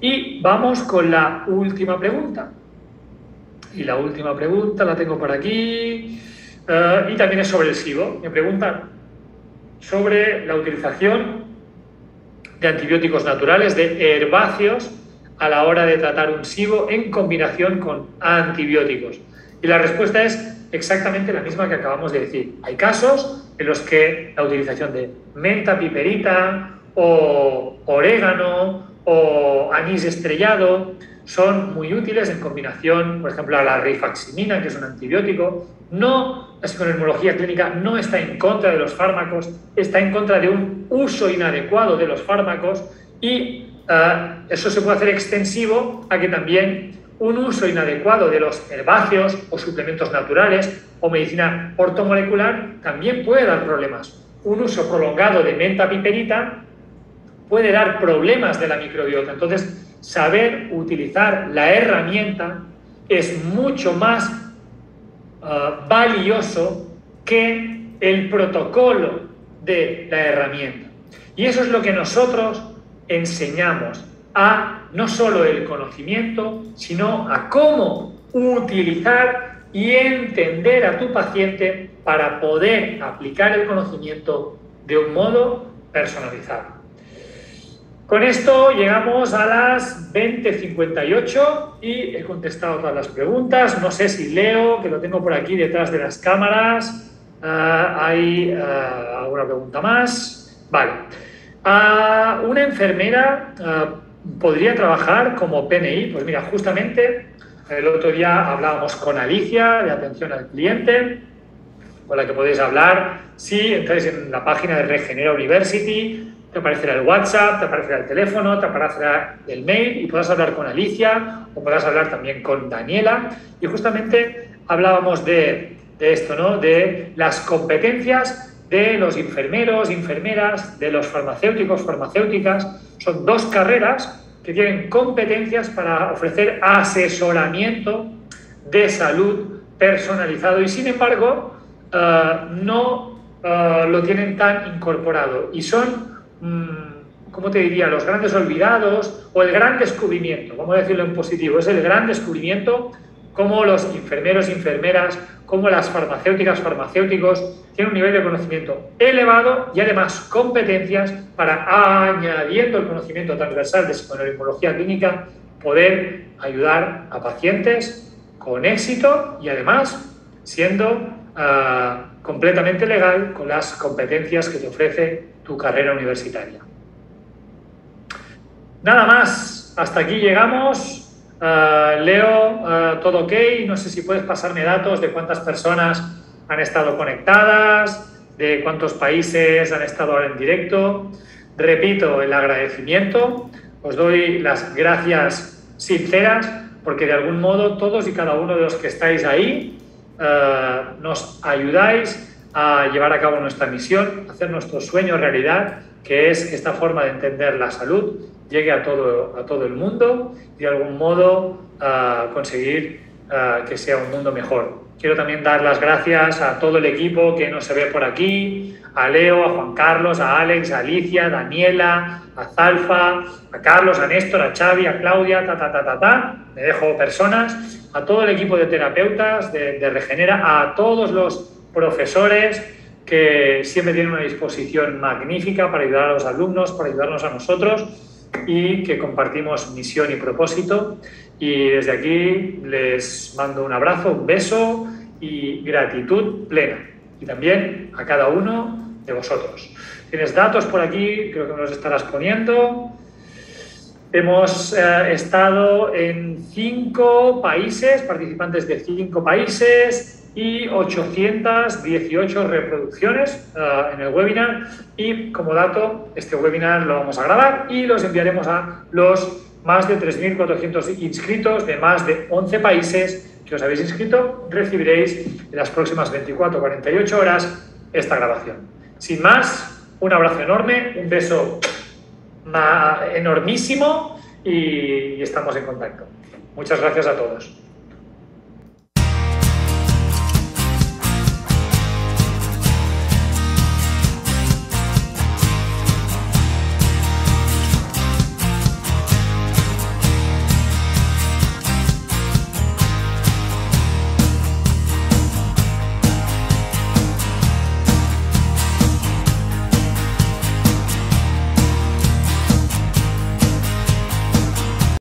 Y vamos con la última pregunta. Y la última pregunta la tengo por aquí. Eh, y también es sobre el SIBO. Me preguntan sobre la utilización de antibióticos naturales, de herbáceos, a la hora de tratar un SIBO en combinación con antibióticos. Y la respuesta es exactamente la misma que acabamos de decir. Hay casos en los que la utilización de menta piperita o orégano o anís estrellado son muy útiles en combinación, por ejemplo, a la rifaximina, que es un antibiótico. No, la psiconeurología clínica no está en contra de los fármacos, está en contra de un uso inadecuado de los fármacos y eh, eso se puede hacer extensivo a que también un uso inadecuado de los herbáceos o suplementos naturales o medicina ortomolecular también puede dar problemas. Un uso prolongado de menta piperita puede dar problemas de la microbiota. Entonces, saber utilizar la herramienta es mucho más uh, valioso que el protocolo de la herramienta. Y eso es lo que nosotros enseñamos a no solo el conocimiento, sino a cómo utilizar y entender a tu paciente para poder aplicar el conocimiento de un modo personalizado. Con esto llegamos a las 20.58 y he contestado todas las preguntas. No sé si leo, que lo tengo por aquí detrás de las cámaras. Ah, ¿Hay ah, alguna pregunta más? Vale. Ah, ¿Una enfermera podría trabajar como PNI? Pues mira, justamente el otro día hablábamos con Alicia de atención al cliente, con la que podéis hablar. Si entráis en la página de Regenera University, te aparecerá el WhatsApp, te aparecerá el teléfono, te aparecerá el mail y podrás hablar con Alicia o podrás hablar también con Daniela. Y justamente hablábamos de, esto, ¿no? De las competencias de los enfermeros, enfermeras, de los farmacéuticos, farmacéuticas. Son dos carreras que tienen competencias para ofrecer asesoramiento de salud personalizado y sin embargo eh, no eh, lo tienen tan incorporado y son Mm, ¿cómo te diría?, los grandes olvidados o el gran descubrimiento, vamos a decirlo en positivo, es el gran descubrimiento cómo los enfermeros enfermeras, cómo las farmacéuticas, farmacéuticos tienen un nivel de conocimiento elevado y además competencias para, añadiendo el conocimiento transversal de psiconeuroinmunología clínica, poder ayudar a pacientes con éxito y además siendo ah, completamente legal con las competencias que te ofrece tu carrera universitaria. Nada más, hasta aquí llegamos. Eh, Leo, eh, todo ok. No sé si puedes pasarme datos de cuántas personas han estado conectadas, de cuántos países han estado ahora en directo. Repito el agradecimiento. Os doy las gracias sinceras porque de algún modo todos y cada uno de los que estáis ahí eh, nos ayudáis a llevar a cabo nuestra misión, hacer nuestro sueño realidad, que es esta forma de entender la salud llegue a todo, a todo el mundo y de algún modo a conseguir que sea un mundo mejor. Quiero también dar las gracias a todo el equipo que no se ve por aquí, a Leo, a Juan Carlos, a Alex, a Alicia, a Daniela, a Zalfa, a Carlos, a Néstor, a Xavi, a Claudia, ta, ta, ta, ta, ta. Me dejo personas, a todo el equipo de terapeutas de, de Regenera, a todos los profesores que siempre tienen una disposición magnífica para ayudar a los alumnos, para ayudarnos a nosotros y que compartimos misión y propósito. Y desde aquí les mando un abrazo, un beso y gratitud plena. Y también a cada uno de vosotros. Tienes datos por aquí, creo que los estarás poniendo. Hemos eh, estado en cinco países, participantes de cinco países y 818 reproducciones eh, en el webinar. Y como dato, este webinar lo vamos a grabar y los enviaremos a los más de 3.400 inscritos de más de 11 países que os habéis inscrito. Recibiréis en las próximas 24 48 horas esta grabación. Sin más, un abrazo enorme, un beso enormísimo y estamos en contacto. Muchas gracias a todos.